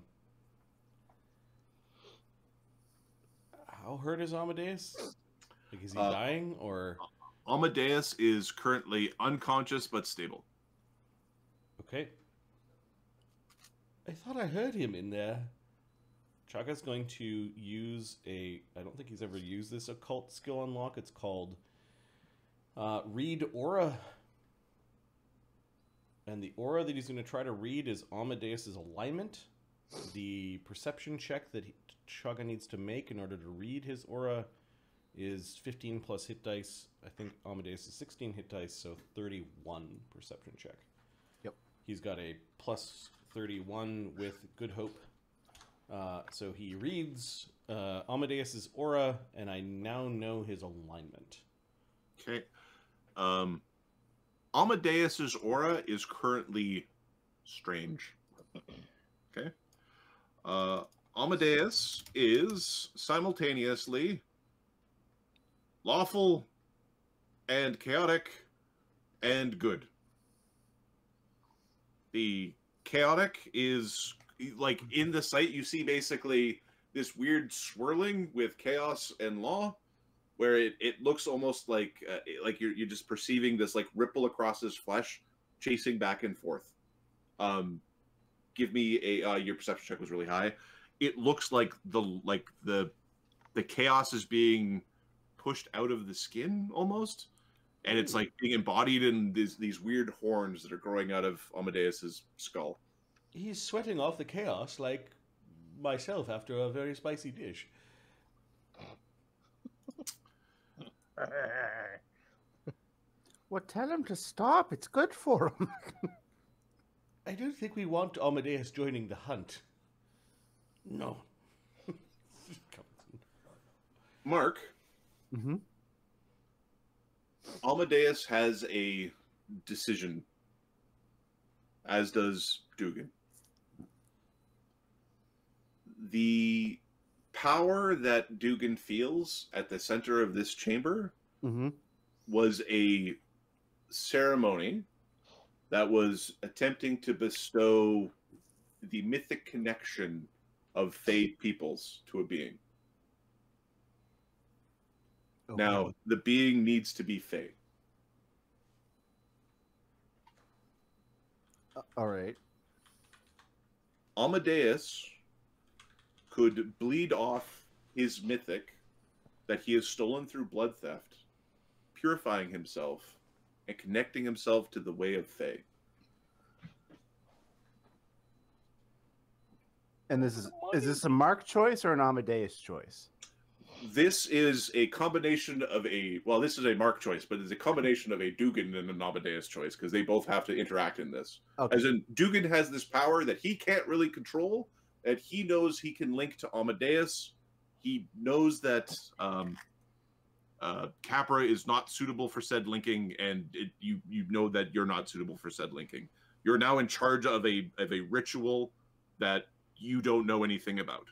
How hurt is Amadeus? Like is he Uh, dying or Amadeus is currently unconscious but stable. Okay. I thought I heard him in there. Chagga's going to use a I don't think he's ever used this occult skill unlock. It's called uh, read aura. And the aura that he's going to try to read is Amadeus's alignment. The perception check that he, Chagga needs to make in order to read his aura is 15 plus hit dice. I think Amadeus is 16 hit dice, so 31 perception check. Yep. He's got a plus 31 with Good Hope. Uh, so he reads uh, Amadeus's aura, and I now know his alignment. Okay. Um, Amadeus's aura is currently strange. Okay. Uh, Amadeus is simultaneously lawful and chaotic and good. The chaotic is like in the site you see basically this weird swirling with chaos and law where it, it looks almost like uh, like you're, you're just perceiving this like ripple across his flesh chasing back and forth. Um give me a uh, your perception check was really high. It looks like the like the the chaos is being pushed out of the skin almost and it's like being embodied in these these weird horns that are growing out of amadeus's skull. He's sweating off the chaos like myself after a very spicy dish. Well, tell him to stop. It's good for him. I don't think we want Amadeus joining the hunt. No. Mark, Mm-hmm. Amadeus has a decision, as does Duggan. The power that Duggan feels at the center of this chamber Mm-hmm. was a ceremony that was attempting to bestow the mythic connection of Fey peoples to a being. Now, the being needs to be Fey. all right. Amadeus could bleed off his mythic that he has stolen through blood theft, purifying himself and connecting himself to the way of Fey. And this is is this a Mark choice or an Amadeus choice? This is a combination of a well, this is a Mark choice, but it's a combination of a Duggan and an Amadeus choice because they both have to interact in this. Okay. As in, Duggan has this power that he can't really control, and he knows he can link to Amadeus. He knows that um, uh, Capra is not suitable for said linking, and it, you you know that you're not suitable for said linking. You're now in charge of a of a ritual that you don't know anything about.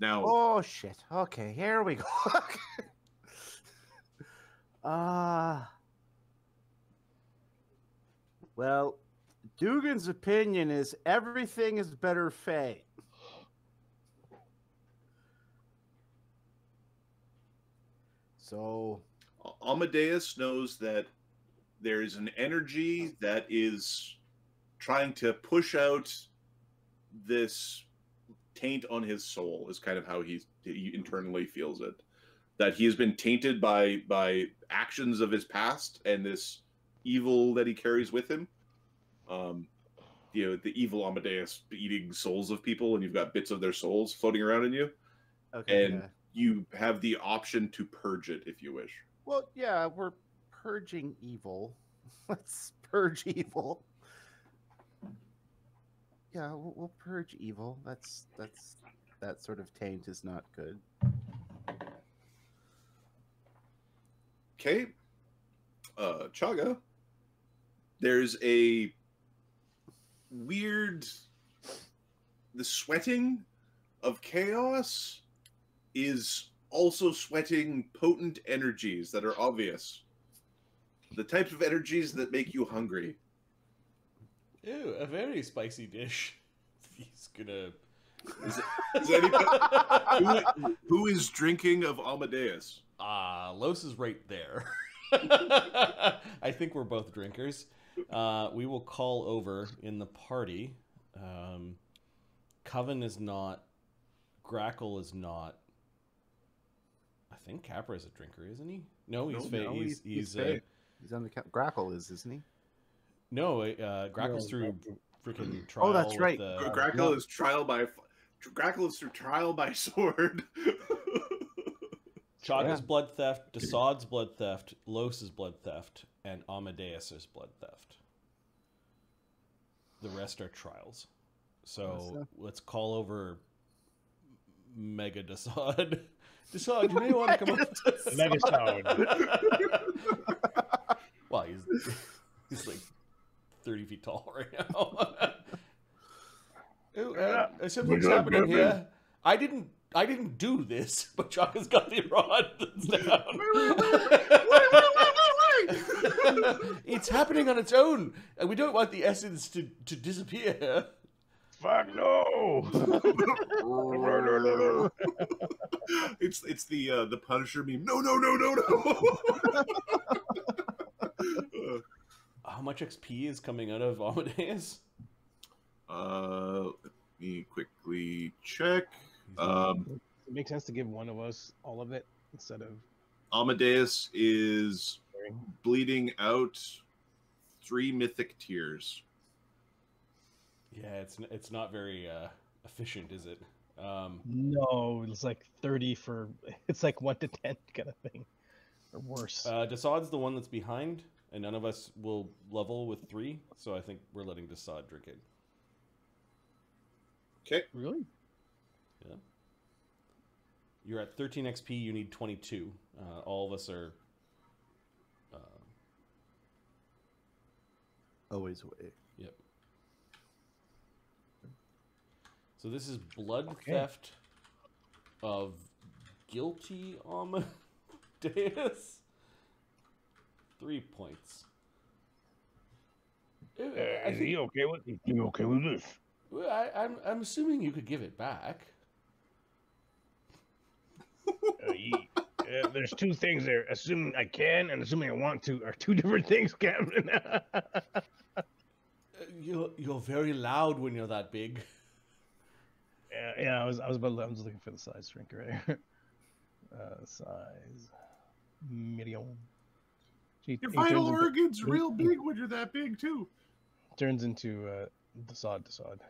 Now, Oh shit. Okay, here we go. Ah. well, Duggan's opinion is everything is better Fey. So Amadeus knows that there is an energy that is trying to push out this taint on his soul is kind of how he's, he internally feels it that he has been tainted by by actions of his past and this evil that he carries with him um you know the evil amadeus eating souls of people and you've got bits of their souls floating around in you okay. And- yeah. you have the option to purge it if you wish Well, yeah, we're purging evil. Let's purge evil. Yeah, we'll, we'll purge evil. That's that's that sort of taint is not good. Okay. Uh Chagga. There's a weird the sweating of chaos is also sweating potent energies that are obvious. The types of energies that make you hungry. Ew, a very spicy dish. He's gonna. Is, is anybody, who, who is drinking of Amadeus? Ah, Los is right there. I think we're both drinkers. Uh, we will call over in the party. Um, Coven is not. Grackle is not. I think Capra is a drinker, isn't he? No, he's No, fa- no, he's he's- he's, he's uh, He's on the ca- grackle is, isn't he? no. Uh, Grackle's No, through freaking trial. Oh, that's with, right. uh, Grackle no. is trial by Grackle is through trial by sword. Chagga's Yeah. blood theft, Desaad's blood theft, Los's blood theft, and Amadeus's blood theft. The rest are trials. So Awesome. let's call over Mega Desaad. Desaad, you may want to come up. Mega Desaad. well, he's he's like thirty feet tall right now. Ooh, uh, something's got happening Batman. here. I didn't. I didn't do this, but Chagga's got the rod that's down. it's happening on its own, and we don't want the essence to, to disappear. Fuck no! it's it's the uh, the Punisher meme. No, no, no, no, no. How much XP is coming out of Amadeus? uh, let me quickly check. Um, It makes sense to give one of us all of it instead of. Amadeus is bleeding out three mythic tears. Yeah, it's it's not very uh, efficient, is it? Um, No, it's like thirty for. It's like one to ten kind of thing, or worse. uh, Desaad's the one that's behind, and none of us will level with three, so I think we're letting Desaad drink it. Okay. really? Yeah. You're at 13 XP. You need 22. Uh, all of us are. Always away. yep. So this is blood Okay. theft of guilty Amadeus. Three points. Uh, Uh, is he okay with? Is he okay with this? well, I, I'm I'm assuming you could give it back. Uh, ye- uh, there's two things there. Assuming I can and assuming I want to are two different things, Captain. You're you're very loud when you're that big. Yeah, yeah. I was I was about I was looking for the size shrinker right here. Uh, size medium. She, Your he vital turns into, organs real big when you're that big too. turns into uh, the sod to sod.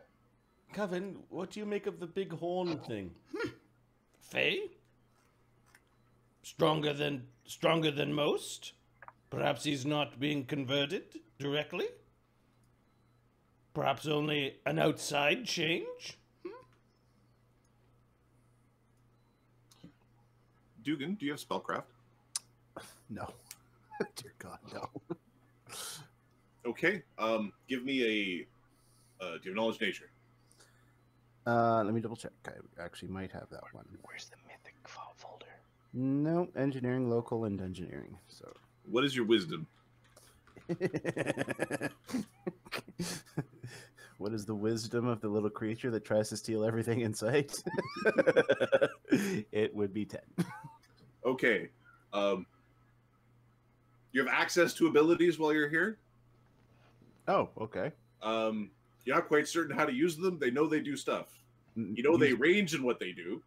Kevin, what do you make of the big horn thing? Faye? Stronger than stronger than most? Perhaps he's not being converted directly? Perhaps only an outside change? Duggan, do you have spellcraft? No. Dear God, no. Okay. Um, give me a. Uh, do you have knowledge nature? Uh, let me double check. I actually might have that one. Where's the mythic file folder? No, engineering, local, and engineering. So. What is your wisdom? what is the wisdom of the little creature that tries to steal everything in sight? it would be 10. Okay. Um, you have access to abilities while you're here. Oh, okay. Um, you're not quite certain how to use them. They know they do stuff. You know they range in what they do,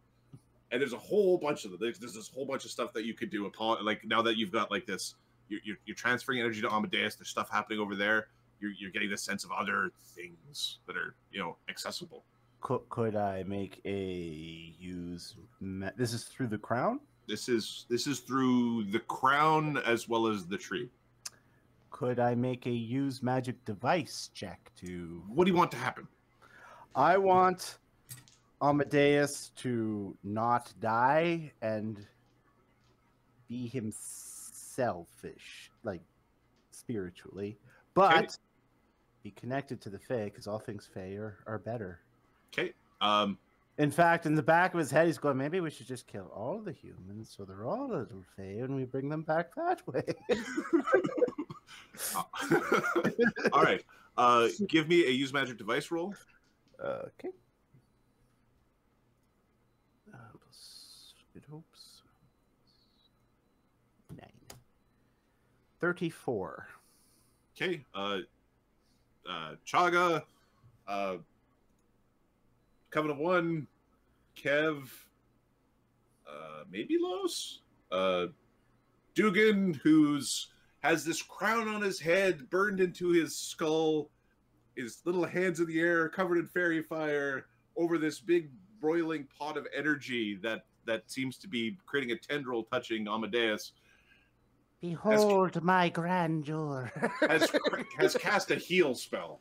and there's a whole bunch of them. There's, there's this whole bunch of stuff that you could do upon like now that you've got like this. You're, you're, you're transferring energy to Amadeus. There's stuff happening over there. You're, you're getting this sense of other things that are you know accessible. Could, could I make a use? Ma- this is through the crown. This is this is through the crown as well as the tree. Could I make a use magic device check to? What do you want to happen? I want Amadeus to not die and be himselfish, like spiritually, but be connected to the Fae because all things Fae are, are better. Okay. Um, In fact, in the back of his head, he's going, maybe we should just kill all the humans so they're all a little Fae and we bring them back that way. all right. Uh, give me a use magic device roll. okay. Uh, plus- Good hopes. Nine. 34. Okay. Uh, uh, Chagga, uh, Coven-of-One, Kev, uh, maybe Los, uh, Duggan, who's has this crown on his head burned into his skull, his little hands in the air, covered in fairy fire, over this big broiling pot of energy that that seems to be creating a tendril touching Amadeus. Behold my grandeur. has has cast a heal spell.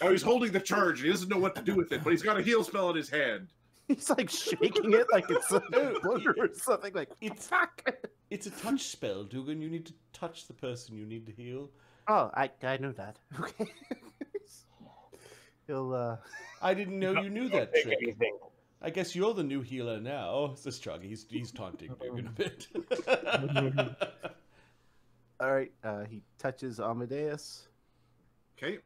Oh, he's holding the charge. He doesn't know what to do with it, but he's got a heal spell in his hand. He's like shaking it like it's a booger or something. Like It's- fuck. It's a touch spell, Duggan. You need to touch the person you need to heal. Oh, I I knew that. Okay. He'll uh. I didn't know you knew that trick. anything. I guess you're the new healer now, says Chug. He's, he's taunting Duggan a bit. All right. Uh, he touches Amadeus. Okay.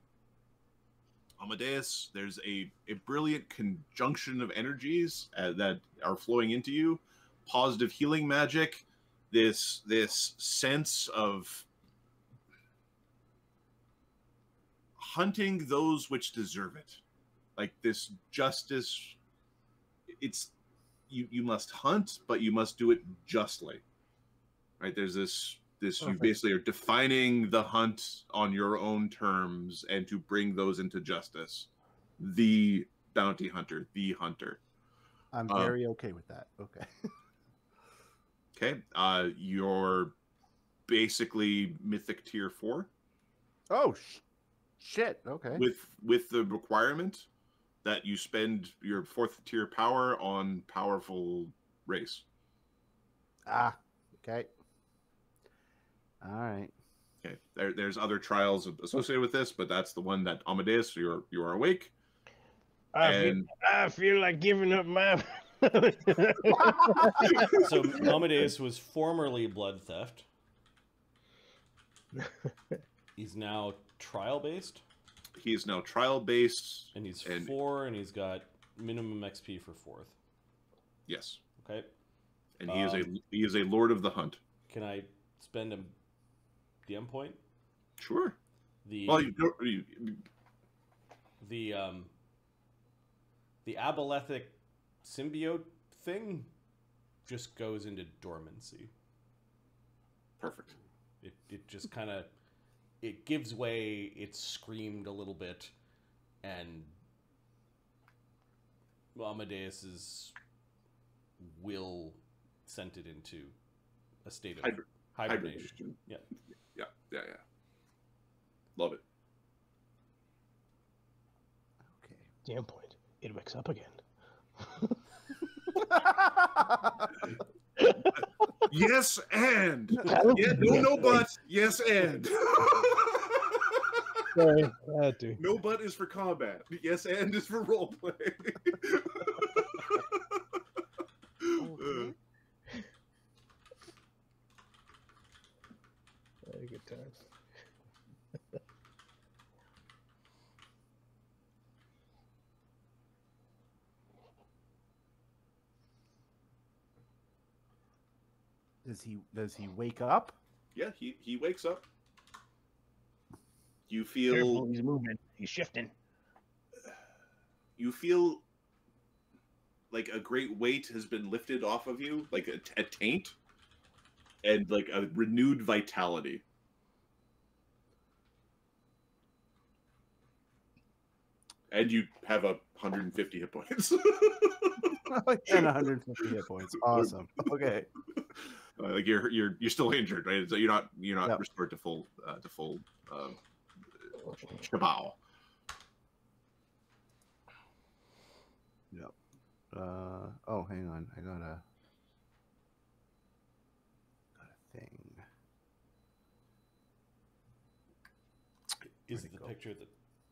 Amadeus, there's a, a brilliant conjunction of energies uh, that are flowing into you. Positive healing magic, this this sense of hunting those which deserve it. Like this justice it's you you must hunt, but you must do it justly. Right? There's this this you basically are defining the hunt on your own terms and to bring those into justice. The bounty hunter, the hunter. I'm Um, very okay with that. Okay. Okay. Uh you're basically mythic tier four Oh sh- shit. Okay. with with the requirement that you spend your fourth tier power on powerful race. Ah, okay. All right. Okay, there, there's other trials associated with this, but that's the one that Amadeus, you're you are awake, I feel, I feel like giving up my. So Amadeus was formerly blood theft. He's now trial based, he is now trial based. and he's And- four, and he's got minimum XP for fourth. Yes, Okay, and he is a Um, he is a lord of the hunt. can I spend a DM point? Sure. The Well, you, don't- you, the um the abolethic symbiote thing just goes into dormancy. perfect. It it just kind of it gives way. It screamed a little bit, and Amadeus's will sent it into a state of Hibern- hibernation. Hibernation. Yeah. Yeah, yeah, yeah. Love it. Okay. Damn point. It wakes up again. Yes, and yeah, no, no, but yes, and Sorry, I had to. no, but is for combat. Yes, and is for role play. Okay. Very good times. Does he does he wake up? yeah, he he wakes up. You Careful, feel he's moving. He's shifting. you feel like a great weight has been lifted off of you, like a, a taint, and like a renewed vitality. And you have a 150 hit points. and 150 hit points. Awesome. Okay. Uh, like you're you're you're still injured, right? So you're not you're not Yep. restored to full uh, to full um, shabow. Uh oh, hang on. I got a got a thing. Is it the go? picture at the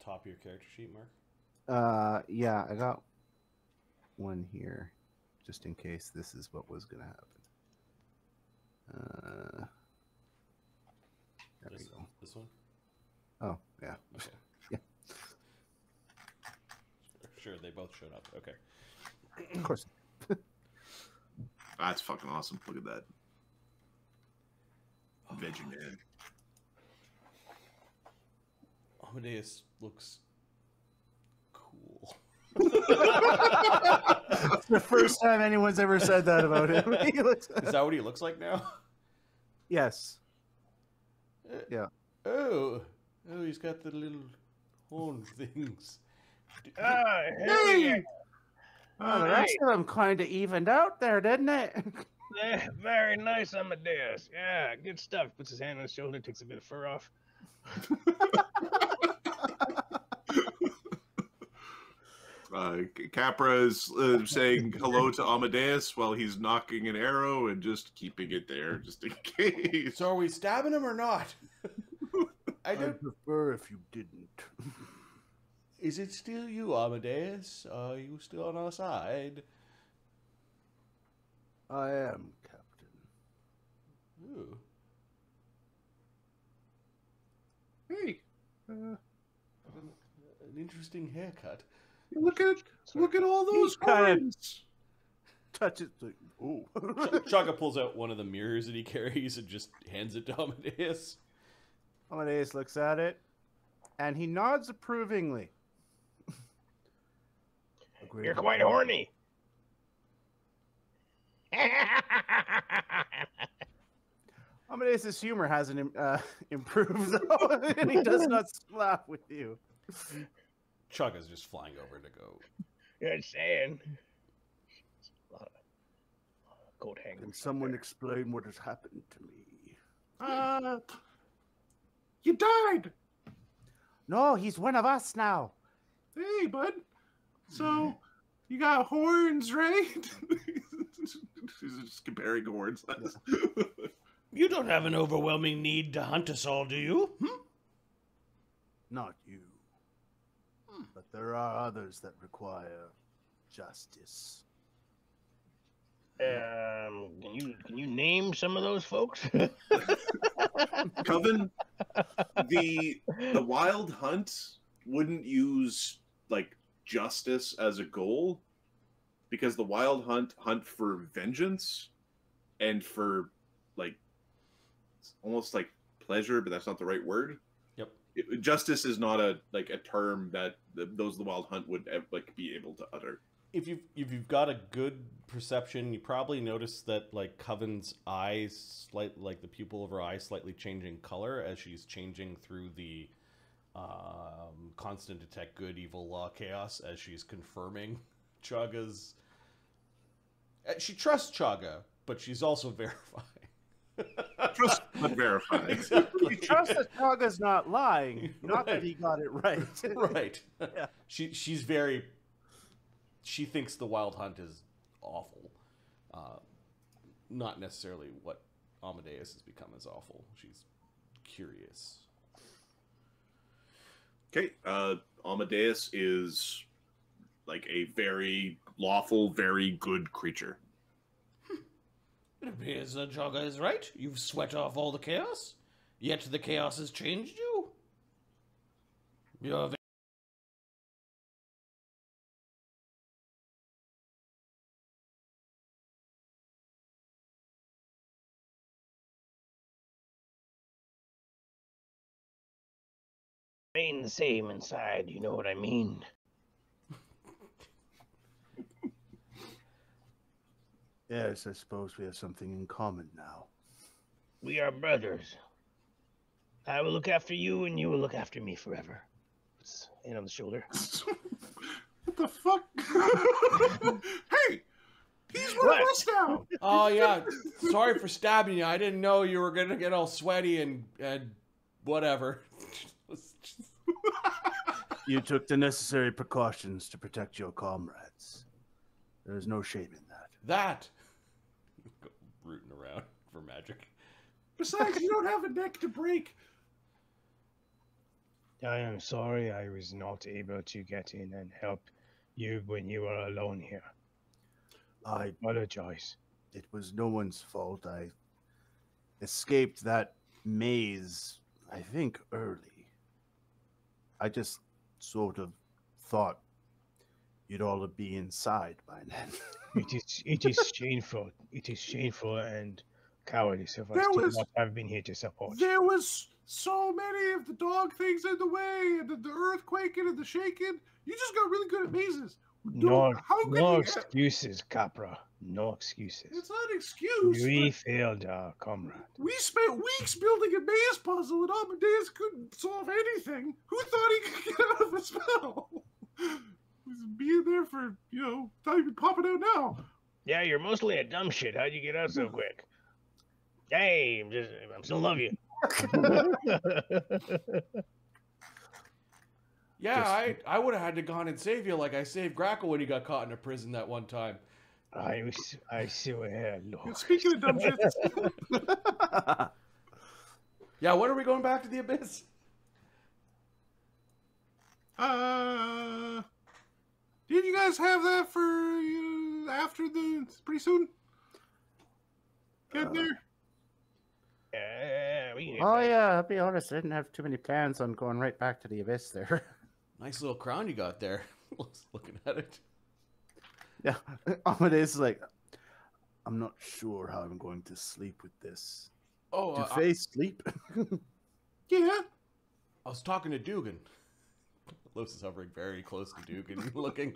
top of your character sheet, Mark? Uh yeah, I got one here just in case this is what was going to happen. Uh There we go. this one. Oh, yeah. Okay. Yeah. Sure, they both showed up. Okay. Of course. That's fucking awesome. Look at that. Veggie man. Amadeus looks cool. It's the first time anyone's ever said that about him. He looks- Is that what he looks like now? yes. Yeah. Oh, oh, he's got the little horn things. D- d- Ah, hell yeah. Oh, the All rest of them kind of evened out there, didn't it? Eh, Very nice, Amadeus. Yeah, good stuff. Puts his hand on his shoulder, takes a bit of fur off. Uh, Capra is uh, saying hello to Amadeus while he's nocking an arrow and just keeping it there just in case. So are we stabbing him or not? I don't. prefer if you didn't. Is it still you, Amadeus? Are you still on our side? I am, Captain. Ooh. Hey, uh, An interesting haircut. Look at look at all those kinda- Touch it. Like, oh. Ch- Chagga pulls out one of the mirrors that he carries and just hands it to Amadeus. Amadeus looks at it, and he nods approvingly. Agreed. You're quite horny. Amadeus's humor hasn't uh, improved though, and he does not laugh with you. Chagga's just flying over to go. You're saying. A lot of, a lot of coat hangers. Can someone explain what has happened to me? Uh, you died. No, he's one of us now. Hey, bud. So you got horns, right? He's just comparing horns. You don't have an overwhelming need to hunt us all, do you? Hmm? Not you. But there are others that require justice. Um, can you can you name some of those folks? Coven, the the wild hunt wouldn't use like justice as a goal because the wild hunt hunt for vengeance and for like almost like pleasure, but that's not the right word. Justice is not a like a term that the, those the wild hunt would like be able to utter. if you've if you've got a good perception, you probably notice that like Coven's eyes, slight like the pupil of her eye, slightly changing color as she's changing through the um, constant detect good, evil, law, chaos as she's confirming Chagga's. uh, She trusts Chagga, but she's also verifying. Trust but verify. exactly. Trust that Chagga's not lying, not that he got it right. right. Yeah. She she's very. She thinks the wild hunt is awful, uh, not necessarily what Amadeus has become is awful. She's curious. Okay, uh, Amadeus is like a very lawful, very good creature. It appears that Chagga is right. You've sweat off all the chaos, yet the chaos has changed you. You're Remain the same inside. You know what I mean? Yes, I suppose we have something in common now. We are brothers. I will look after you, and you will look after me forever. It's hand on the shoulder. what the fuck? hey, he's one What? of us now. Oh yeah, sorry for stabbing you. I didn't know you were gonna get all sweaty and and whatever. You took the necessary precautions to protect your comrades. There is no shame in that. that. Go rooting around for magic. Besides, you don't have a neck to break. I am sorry I was not able to get in and help you when you were alone here. I Apologize. it was no one's fault. I escaped that maze, I think, early. I just sort of thought you'd all be inside by then. It is it is shameful. It is shameful and cowardice of us There to was- not have been here to support. There was so many of the dog things in the way, and the, the earthquaking and the shaking. You just got really good at mazes. No, how no excuses, Capra. No excuses. It's not an excuse. We failed our comrade. We spent weeks building a maze puzzle, and Amadeus couldn't solve anything. Who thought he could get out of a spell? He's being there for, you know, not even popping out now. Yeah, you're mostly a dumb shit. How'd you get out so quick? Hey, I'm just, I'm still love you. Yeah, Just- I I would have had to gone and save you like I saved Grackle when he got caught in a prison that one time. I was, I still had Lord. Speaking of dumb shit, Yeah, when are we going back to the abyss? uh, did you guys have that for uh, after the pretty soon? Get Uh, there. Yeah, we oh back. yeah, I'll be honest. I didn't have too many plans on going right back to the abyss there. Nice little crown you got there. Looking at it. yeah, Amadeus is like, I'm not sure how I'm going to sleep with this. Oh, Do uh, I, sleep? Yeah. I was talking to Duggan. Los is hovering very close to Duggan, looking.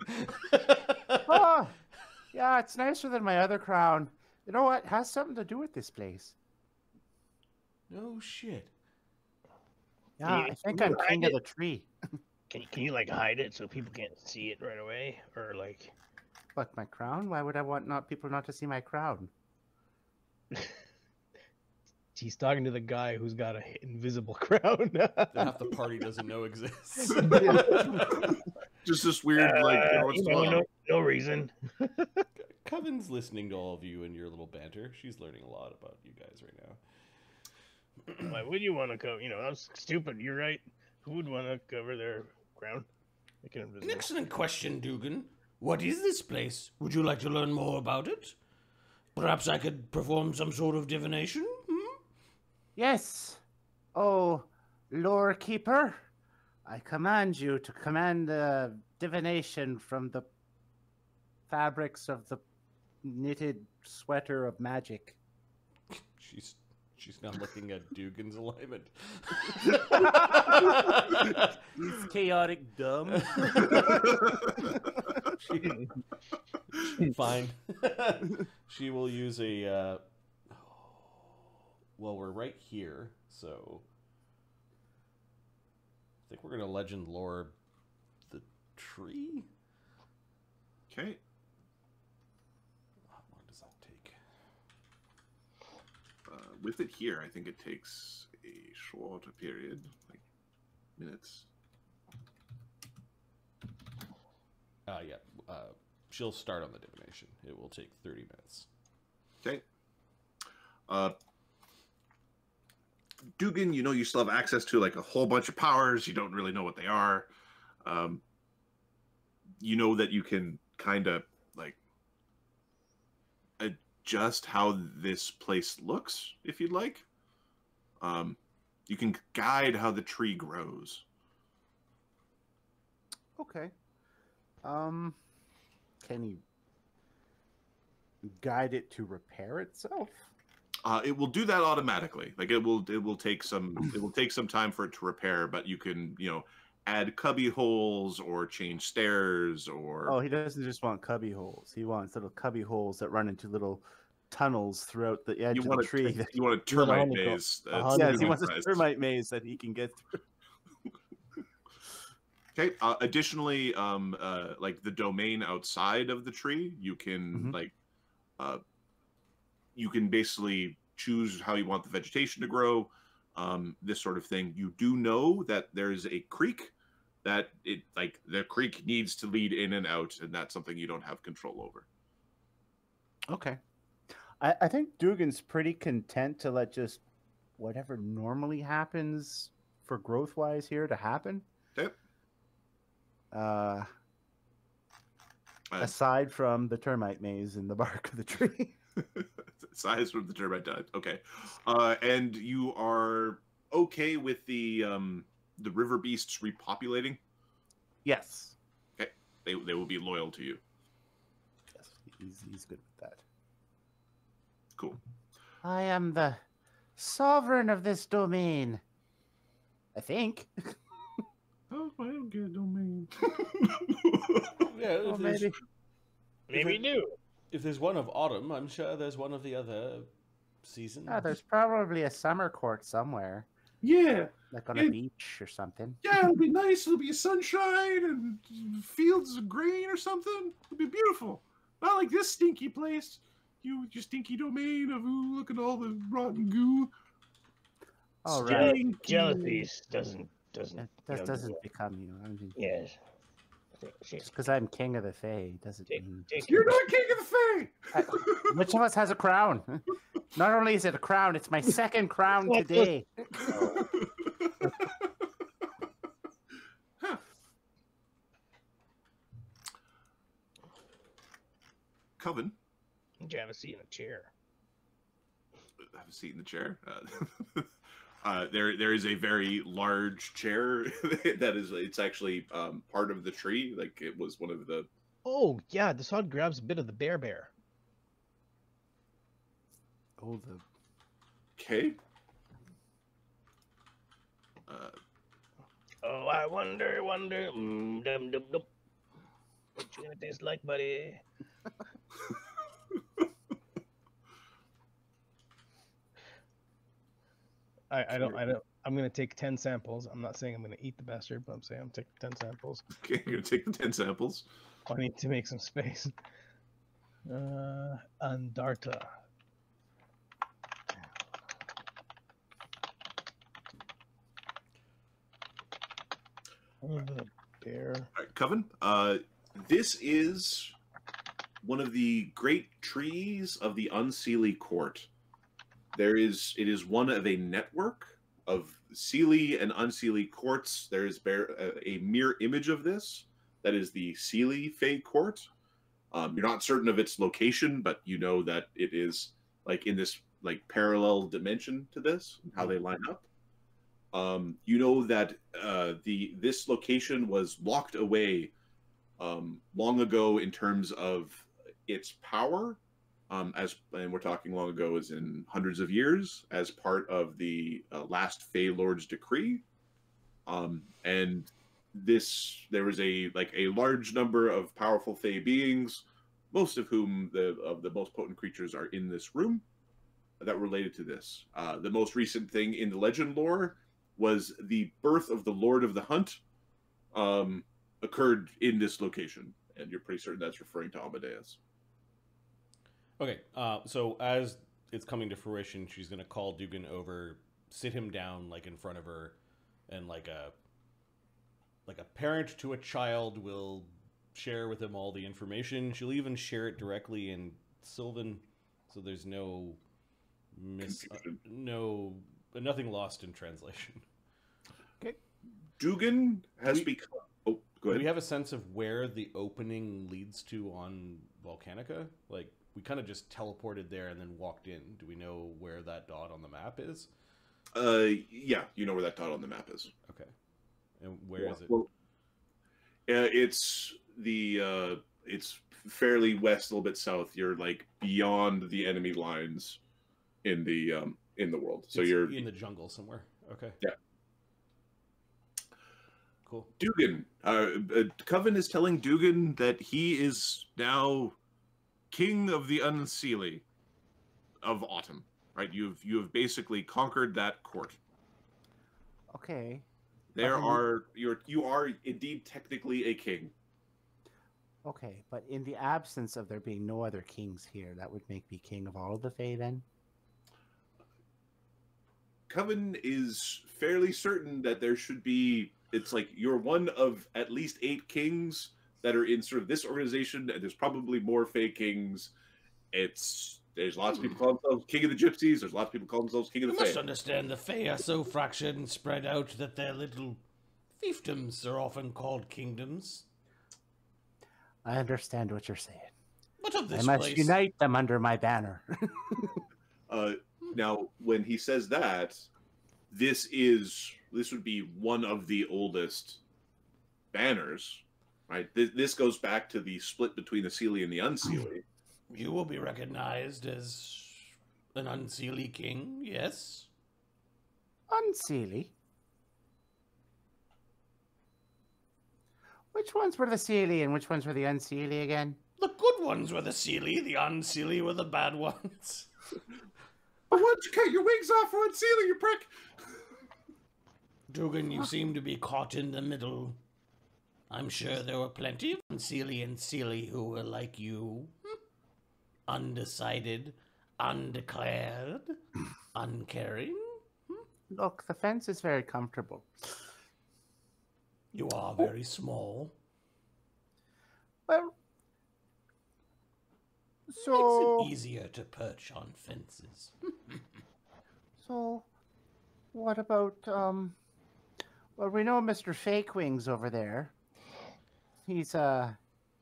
oh, yeah, it's nicer than my other crown. You know what? Has something to do with this place. no shit. Yeah, you- I think I'm like king of it? the tree. Can you, can you like hide it so people can't see it right away, or like? What my crown? Why would I want not people not to see my crown? He's talking to the guy who's got an invisible crown. That half the party doesn't know exists. Just this weird, like, Uh, you know, you know, no, no reason. Coven's listening to all of you and your little banter. She's learning a lot about you guys right now. Why would you want to cover? You know, that's stupid. You're right. Who would want to cover their crown? An excellent question, Duggan. What is this place? Would you like to learn more about it? Perhaps I could perform some sort of divination? Yes. Oh, lore keeper, I command you to command the divination from the fabrics of the knitted sweater of magic. She's she's now looking at Duggan's alignment. He's chaotic dumb. she, Fine. she will use a. Uh... Well, we're right here, so I think we're gonna legend lore the tree. Okay. How long does that take? Uh, with it here, I think it takes a shorter period, like minutes. Uh, yeah. Uh, she'll start on the divination. It will take thirty minutes. Okay. Uh, Duggan, you know you still have access to like a whole bunch of powers. You don't really know what they are. Um, you know that you can kind of like adjust how this place looks if you'd like. Um, you can guide how the tree grows. Okay. Um, can you guide it to repair itself? Uh, it will do that automatically. Like it will, it will take some, it will take some time for it to repair. But you can, you know, add cubby holes or change stairs or. Oh, he doesn't just want cubby holes. He wants little cubby holes that run into little tunnels throughout the edge you of want the tree. you want a termite maze. Honeycomb. yes, he wants a termite maze that he can get through. Okay. Uh, additionally, um, uh, like the domain outside of the tree, you can Mhm. like, uh, you can basically choose how you want the vegetation to grow, um, this sort of thing. You do know that there's a creek that it like the creek needs to lead in and out, and that's something you don't have control over. Okay. I, I think Duggan's pretty content to let just whatever normally happens for growth wise here to happen. Yep. Uh, Uh, aside from the termite maze in the bark of the tree. size from the termite dive. Okay, uh, and you are okay with the um, the river beasts repopulating? yes. Okay, they they will be loyal to you. Yes. He's, he's good with that. Cool. I am the sovereign of this domain. I think. Oh, I don't get a domain. Yeah, if, Well, maybe. Maybe you do. If there's one of autumn, I'm sure there's one of the other seasons. Ah, there's probably a summer court somewhere, yeah, like on a beach or something. yeah, it'll be nice. It'll be sunshine and fields of grain or something. It'll be beautiful. Not like this stinky place. You with your stinky domain of ooh, look at all the rotten goo. All Jeal- right. Stinky. Jealousy doesn't doesn't. That, that doesn't become you. I mean, Yes. She- just because I'm king of the Fae doesn't Take, mean. take You're not king of the I- fae. Which of us has a crown? Not only is it a crown, it's my second crown today. Huh. Coven, Did you have a seat in a chair? have a seat in the chair. Uh, uh, there, there is a very large chair that is. It's actually um, part of the tree. Like it was one of the. Oh yeah, the sod grabs a bit of the bear bear. Oh, the Okay. Uh, Oh, I wonder, wonder. Mm, dum, dum, dum. What you gonna taste like, buddy? I, I don't I don't I'm gonna take ten samples. I'm not saying I'm gonna eat the bastard, but I'm saying I'm taking ten samples. okay, you're gonna take the ten samples. I need to make some space. Uh, Andarta. Oh, the bear. All right, Coven. Uh, this is one of the great trees of the Unseelie Court. There is it is one of a network of Seelie and Unseelie courts. There is bear, a, mirror image of this. That is the Seelie Fey Court. Um, you're not certain of its location, but you know that it is like in this like parallel dimension to this, how they line up. Um, you know that uh, the this location was locked away um, long ago in terms of its power, um, as and we're talking long ago as in hundreds of years, as part of the uh, last Fey Lord's decree. Um, and this there was a like a large number of powerful Fey beings, most of whom the of the most potent creatures are in this room that related to this. Uh, the most recent thing in the legend lore was the birth of the Lord of the Hunt um, occurred in this location, and you're pretty certain that's referring to Amadeus. Okay, uh, so as it's coming to fruition, she's gonna call Duggan over, sit him down like in front of her, and like a like a parent to a child will share with him all the information. She'll even share it directly in Sylvan, so there's no miss, uh, no nothing lost in translation. Okay, Duggan has We- become. Oh, go Do ahead. we have a sense of where the opening leads to on Volcanica? Like we kind of just teleported there and then walked in. Do we know where that dot on the map is? Uh, yeah, you know where that dot on the map is. Okay. And where is it? Well, uh, it's the uh, it's fairly west, a little bit south. You're like beyond the enemy lines in the um in the world. So It's you're in the jungle somewhere. Okay. Yeah. Cool. Duggan. Uh, uh, Coven is telling Duggan that he is now king of the Unseelie of Autumn. Right? You've you have basically conquered that court. Okay. There Um, are you're you are indeed technically a king. Okay, but in the absence of there being no other kings here, that would make me king of all of the Fae then? Coven is fairly certain that there should be. It's like you're one of at least eight kings that are in sort of this organization, and there's probably more fake kings. It's there's lots of people call themselves king of the gypsies. There's lots of people call themselves king of the. You the must understand the Fae are so fractured and spread out that their little fiefdoms are often called kingdoms. I understand what you're saying. But of this I must place, unite them under my banner. Uh, now, when he says that, this is this would be one of the oldest banners, right? This, this goes back to the split between the Seelie and the Unseelie. you will be recognized as an unseelie king, yes? Unseelie. Which ones were the Seelie and which ones were the Unseelie again? The good ones were the seelie, the unseelie were the bad ones. But why don't you cut your wings off for Unseelie, you prick? Duggan, you seem to be caught in the middle. I'm sure there were plenty of Unseelie and Seelie who were like you. Hmm. Undecided, undeclared, uncaring. Look, the fence is very comfortable. You are very small. Well, so Makes it easier to perch on fences. so what about um? Well, we know Mister Fake Wings over there. He's uh,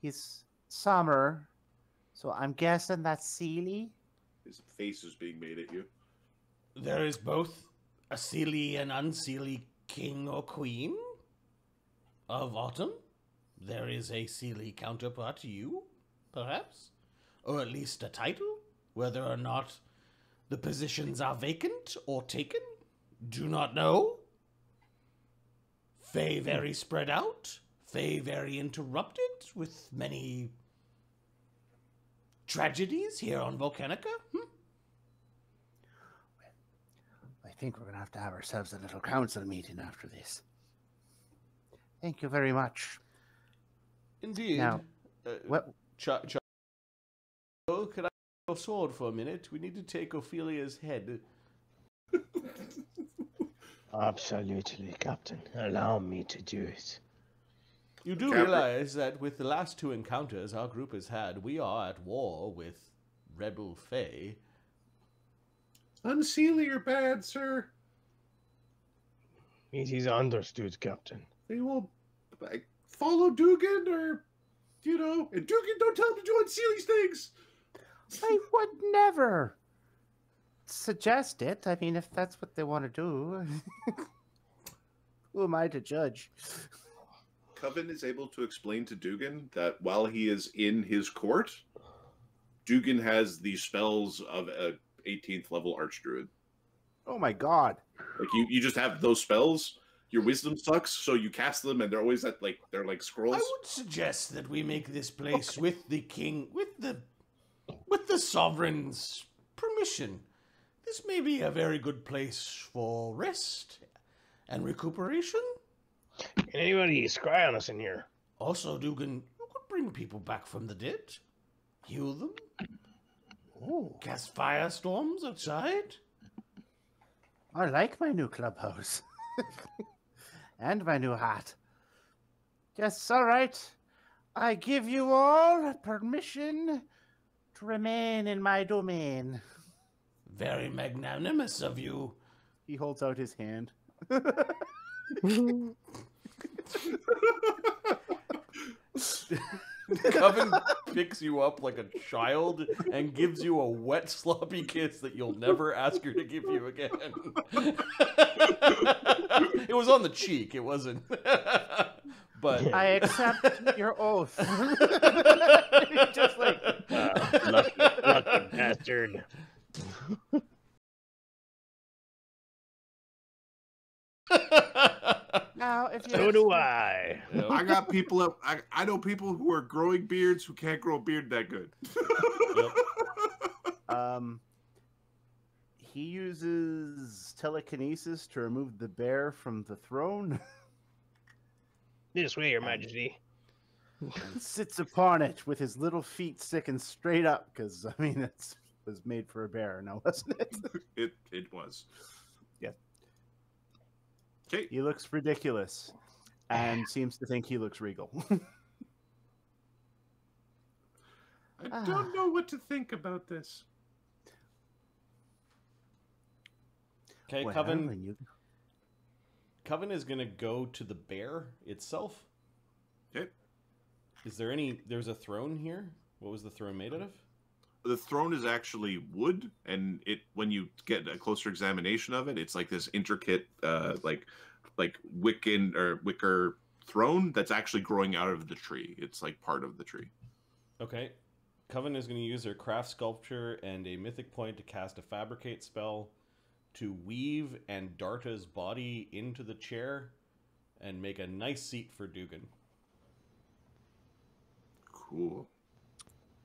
he's summer, so I'm guessing that's Seelie. His face is being made at you. There is both a Seelie and Unseelie king or queen of autumn. There is a Seelie counterpart to you, perhaps, or at least a title. Whether or not the positions are vacant or taken, do not know. Fae very spread out, Fae very interrupted, with many tragedies here on Volcanica. Hmm? I think we're gonna have to have ourselves a little council meeting after this. Thank you very much. Indeed. Now, uh, What? Ch- Ch- oh, could I have your sword for a minute? We need to take Ophelia's head. Absolutely, Captain. Allow me to do it. You do Capra- realize that with the last two encounters our group has had, we are at war with Rebel Fae. Unseelie are bad, sir. He's, he's understood, Captain. They will like, follow Duggan or, you know, and Duggan don't tell him to do Unseelie's things. I would never suggest it. I mean, if that's what they want to do, who am I to judge? Coven is able to explain to Duggan that while he is in his court, Duggan has the spells of a 18th level archdruid. Oh my god. Like you, you just have those spells. Your wisdom sucks, so you cast them, and they're always at like they're like scrolls. I would suggest that we make this place with the king, with the, with the sovereign's permission. This may be a very good place for rest and recuperation. Can anybody scry on us in here? Also, Duggan, you could bring people back from the dead, heal them, Ooh. cast firestorms outside. I like my new clubhouse. and my new hat. Yes, all right. I give you all permission to remain in my domain. Very magnanimous of you. He holds out his hand. Coven picks you up like a child and gives you a wet, sloppy kiss that you'll never ask her to give you again. it was on the cheek. It wasn't. but I accept your oath. Just like Uh, lucky, lucky bastard. Now, if you So do I. I got people up. I, I know people who are growing beards who can't grow a beard that good. Um, he uses telekinesis to remove the bear from the throne. This way, Your Majesty. and sits upon it with his little feet sticking straight up. Because I mean, it was made for a bear, now wasn't it? it it was. Yeah. Okay. he looks ridiculous, and seems to think he looks regal. I don't know what to think about this. okay, Well, Coven. you- Coven is gonna go to the bear itself. Okay. Is there any? There's a throne here. What was the throne made out of? The throne is actually wood, and it when you get a closer examination of it, it's like this intricate, uh, like like Wiccan or wicker throne that's actually growing out of the tree. It's like part of the tree. Okay. Coven is going to use their craft sculpture and a mythic point to cast a fabricate spell to weave Andarta's body into the chair and make a nice seat for Duggan. Cool.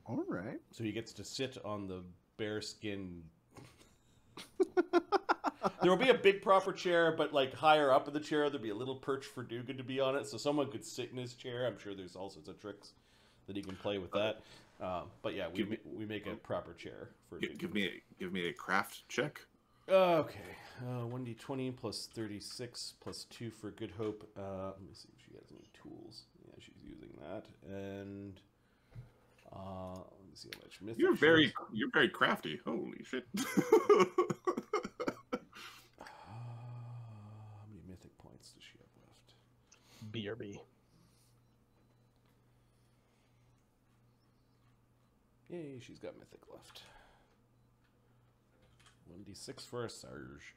All right. So he gets to sit on the bear skin. there will be a big proper chair, but like higher up in the chair, there'll be a little perch for Duggan to be on it, so someone could sit in his chair. I'm sure there's all sorts of tricks that he can play with that. Um, but yeah, we, me- we make a proper chair for G- Duggan. give me a, give me a craft check. Okay, uh, one d twenty plus thirty six plus two for Good Hope. Uh, let me see if she has any tools. Yeah, she's using that, and uh, let me see how much mythic. You're very has. you're very crafty. Holy shit. Uh, how many mythic points does she have left? BRB. Yay, she's got mythic left. One d six for a surge.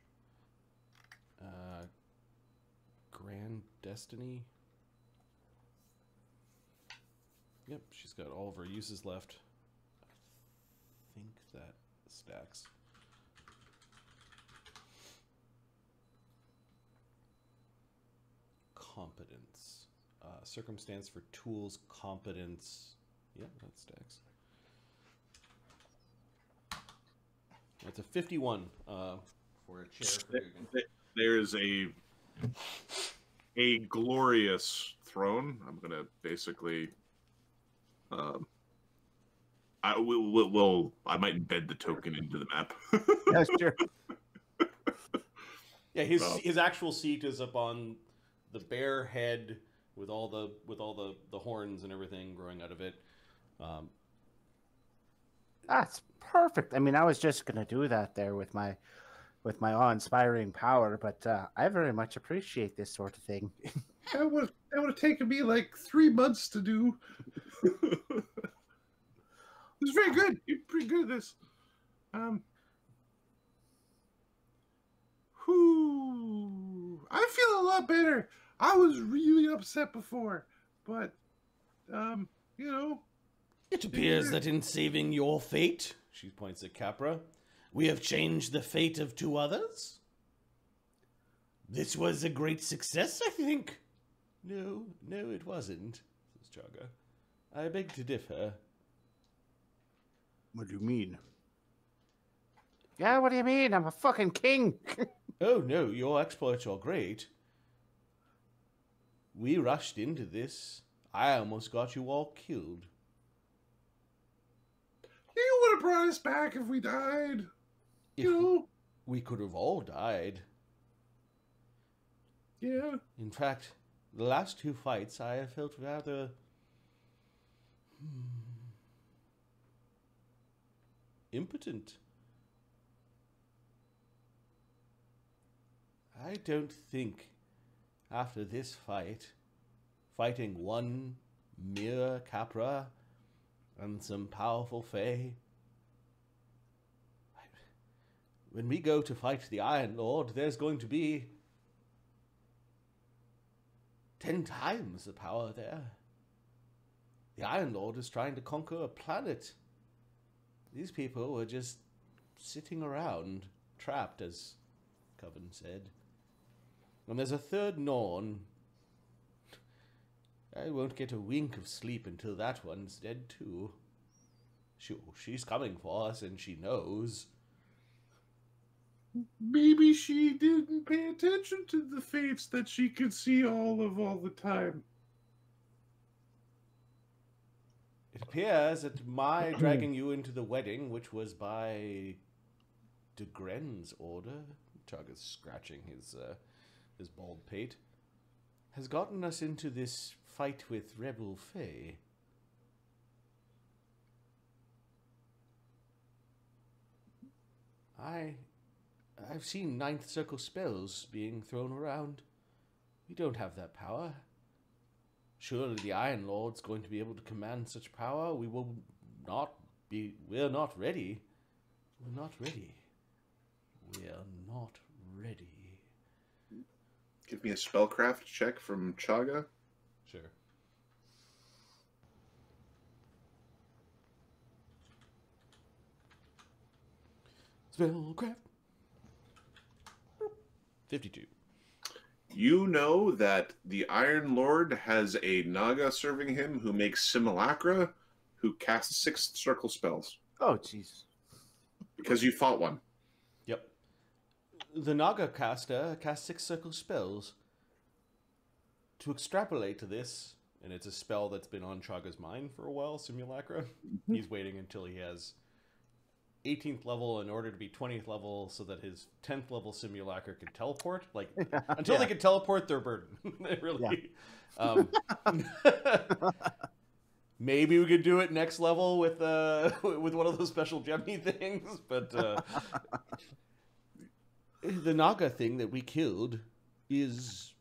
Uh, Grand Destiny. Yep, she's got all of her uses left. I think that stacks. Competence. Uh, circumstance for tools, competence. Yeah, that stacks. That's a 51 uh, for a chair for There's a a glorious throne. I'm gonna basically um I will will will I might embed the token into the map. Yeah, sure. Yeah, his Oh. his actual seat is up on the bear head with all the with all the the horns and everything growing out of it. Um, That's perfect. I mean, I was just gonna do that there with my with my awe-inspiring power, but uh, I very much appreciate this sort of thing. That would that would have taken me like three months to do. it was very good. You're pretty good at this. Um. Whew. I feel a lot better. I was really upset before, but um, you know, It appears that in saving your fate, she points at Capra. We have changed the fate of two others. This was a great success, I think. No, no, it wasn't, says Chagga. I beg to differ. What do you mean? Yeah, what do you mean? I'm a fucking king. Oh no, your exploits are great. We rushed into this. I almost got you all killed. you would have brought us back if we died. If You we could have all died. yeah. In fact, the last two fights I have felt rather. hmm, impotent. I don't think after this fight, fighting one mere Capra and some powerful Fae, when we go to fight the Iron Lord, there's going to be ten times the power there. The Iron Lord is trying to conquer a planet. These people were just sitting around, trapped, as Coven said. And there's a third Norn. I won't get a wink of sleep until that one's dead too. Sure, she's coming for us, and she knows. Maybe she didn't pay attention to the fates that she could see all of all the time. It appears that my dragging you into the wedding, which was by de Gren's order, Chug is scratching his uh, his bald pate, has gotten us into this fight with Rebel Fae. I I've seen ninth circle spells being thrown around. We don't have that power. Surely the Iron Lord's going to be able to command such power. We will not be. We're not ready. We're not ready. We're not ready. Give me a spellcraft check from Chagga. Sure. Spellcraft. 52. You know that the Iron Lord has a Naga serving him who makes simulacra, who casts six circle spells oh, jeez. because you fought one. Yep. The Naga caster casts six circle spells. To extrapolate to this, and it's a spell that's been on Chagga's mind for a while, Simulacra. Mm-hmm. He's waiting until he has 18th level in order to be 20th level so that his 10th level Simulacra can teleport. Like, until they Yeah. can teleport, they're burden. they really. Um, maybe we could do it next level with uh with one of those special gemmy things, but uh, the Naga thing that we killed is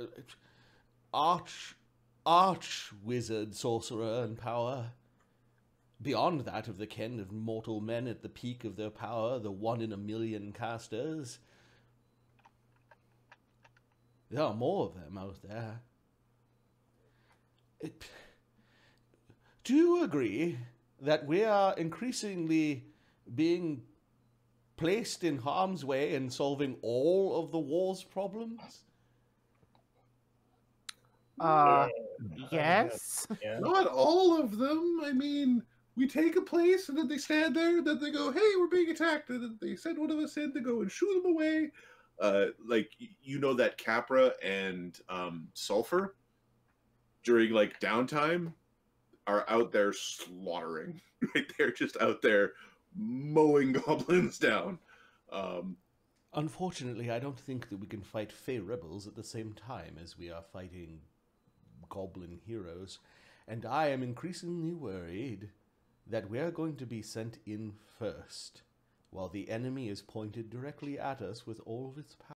uh, arch arch wizard sorcerer and power beyond that of the ken of mortal men at the peak of their power the one in a million casters. There are more of them out there. It, do you agree that we are increasingly being placed in harm's way in solving all of the war's problems? Uh, yes. Not all of them. I mean, we take a place and then they stand there, and then they go, "Hey, we're being attacked," and then they send one of us in to go and shoo them away. Uh, like you know that Capra and um, Sulfur during like downtime are out there slaughtering. Right, they're just out there mowing goblins down. Um, Unfortunately, I don't think that we can fight Fey rebels at the same time as we are fighting goblin heroes, and I am increasingly worried that we are going to be sent in first, while the enemy is pointed directly at us with all of its power.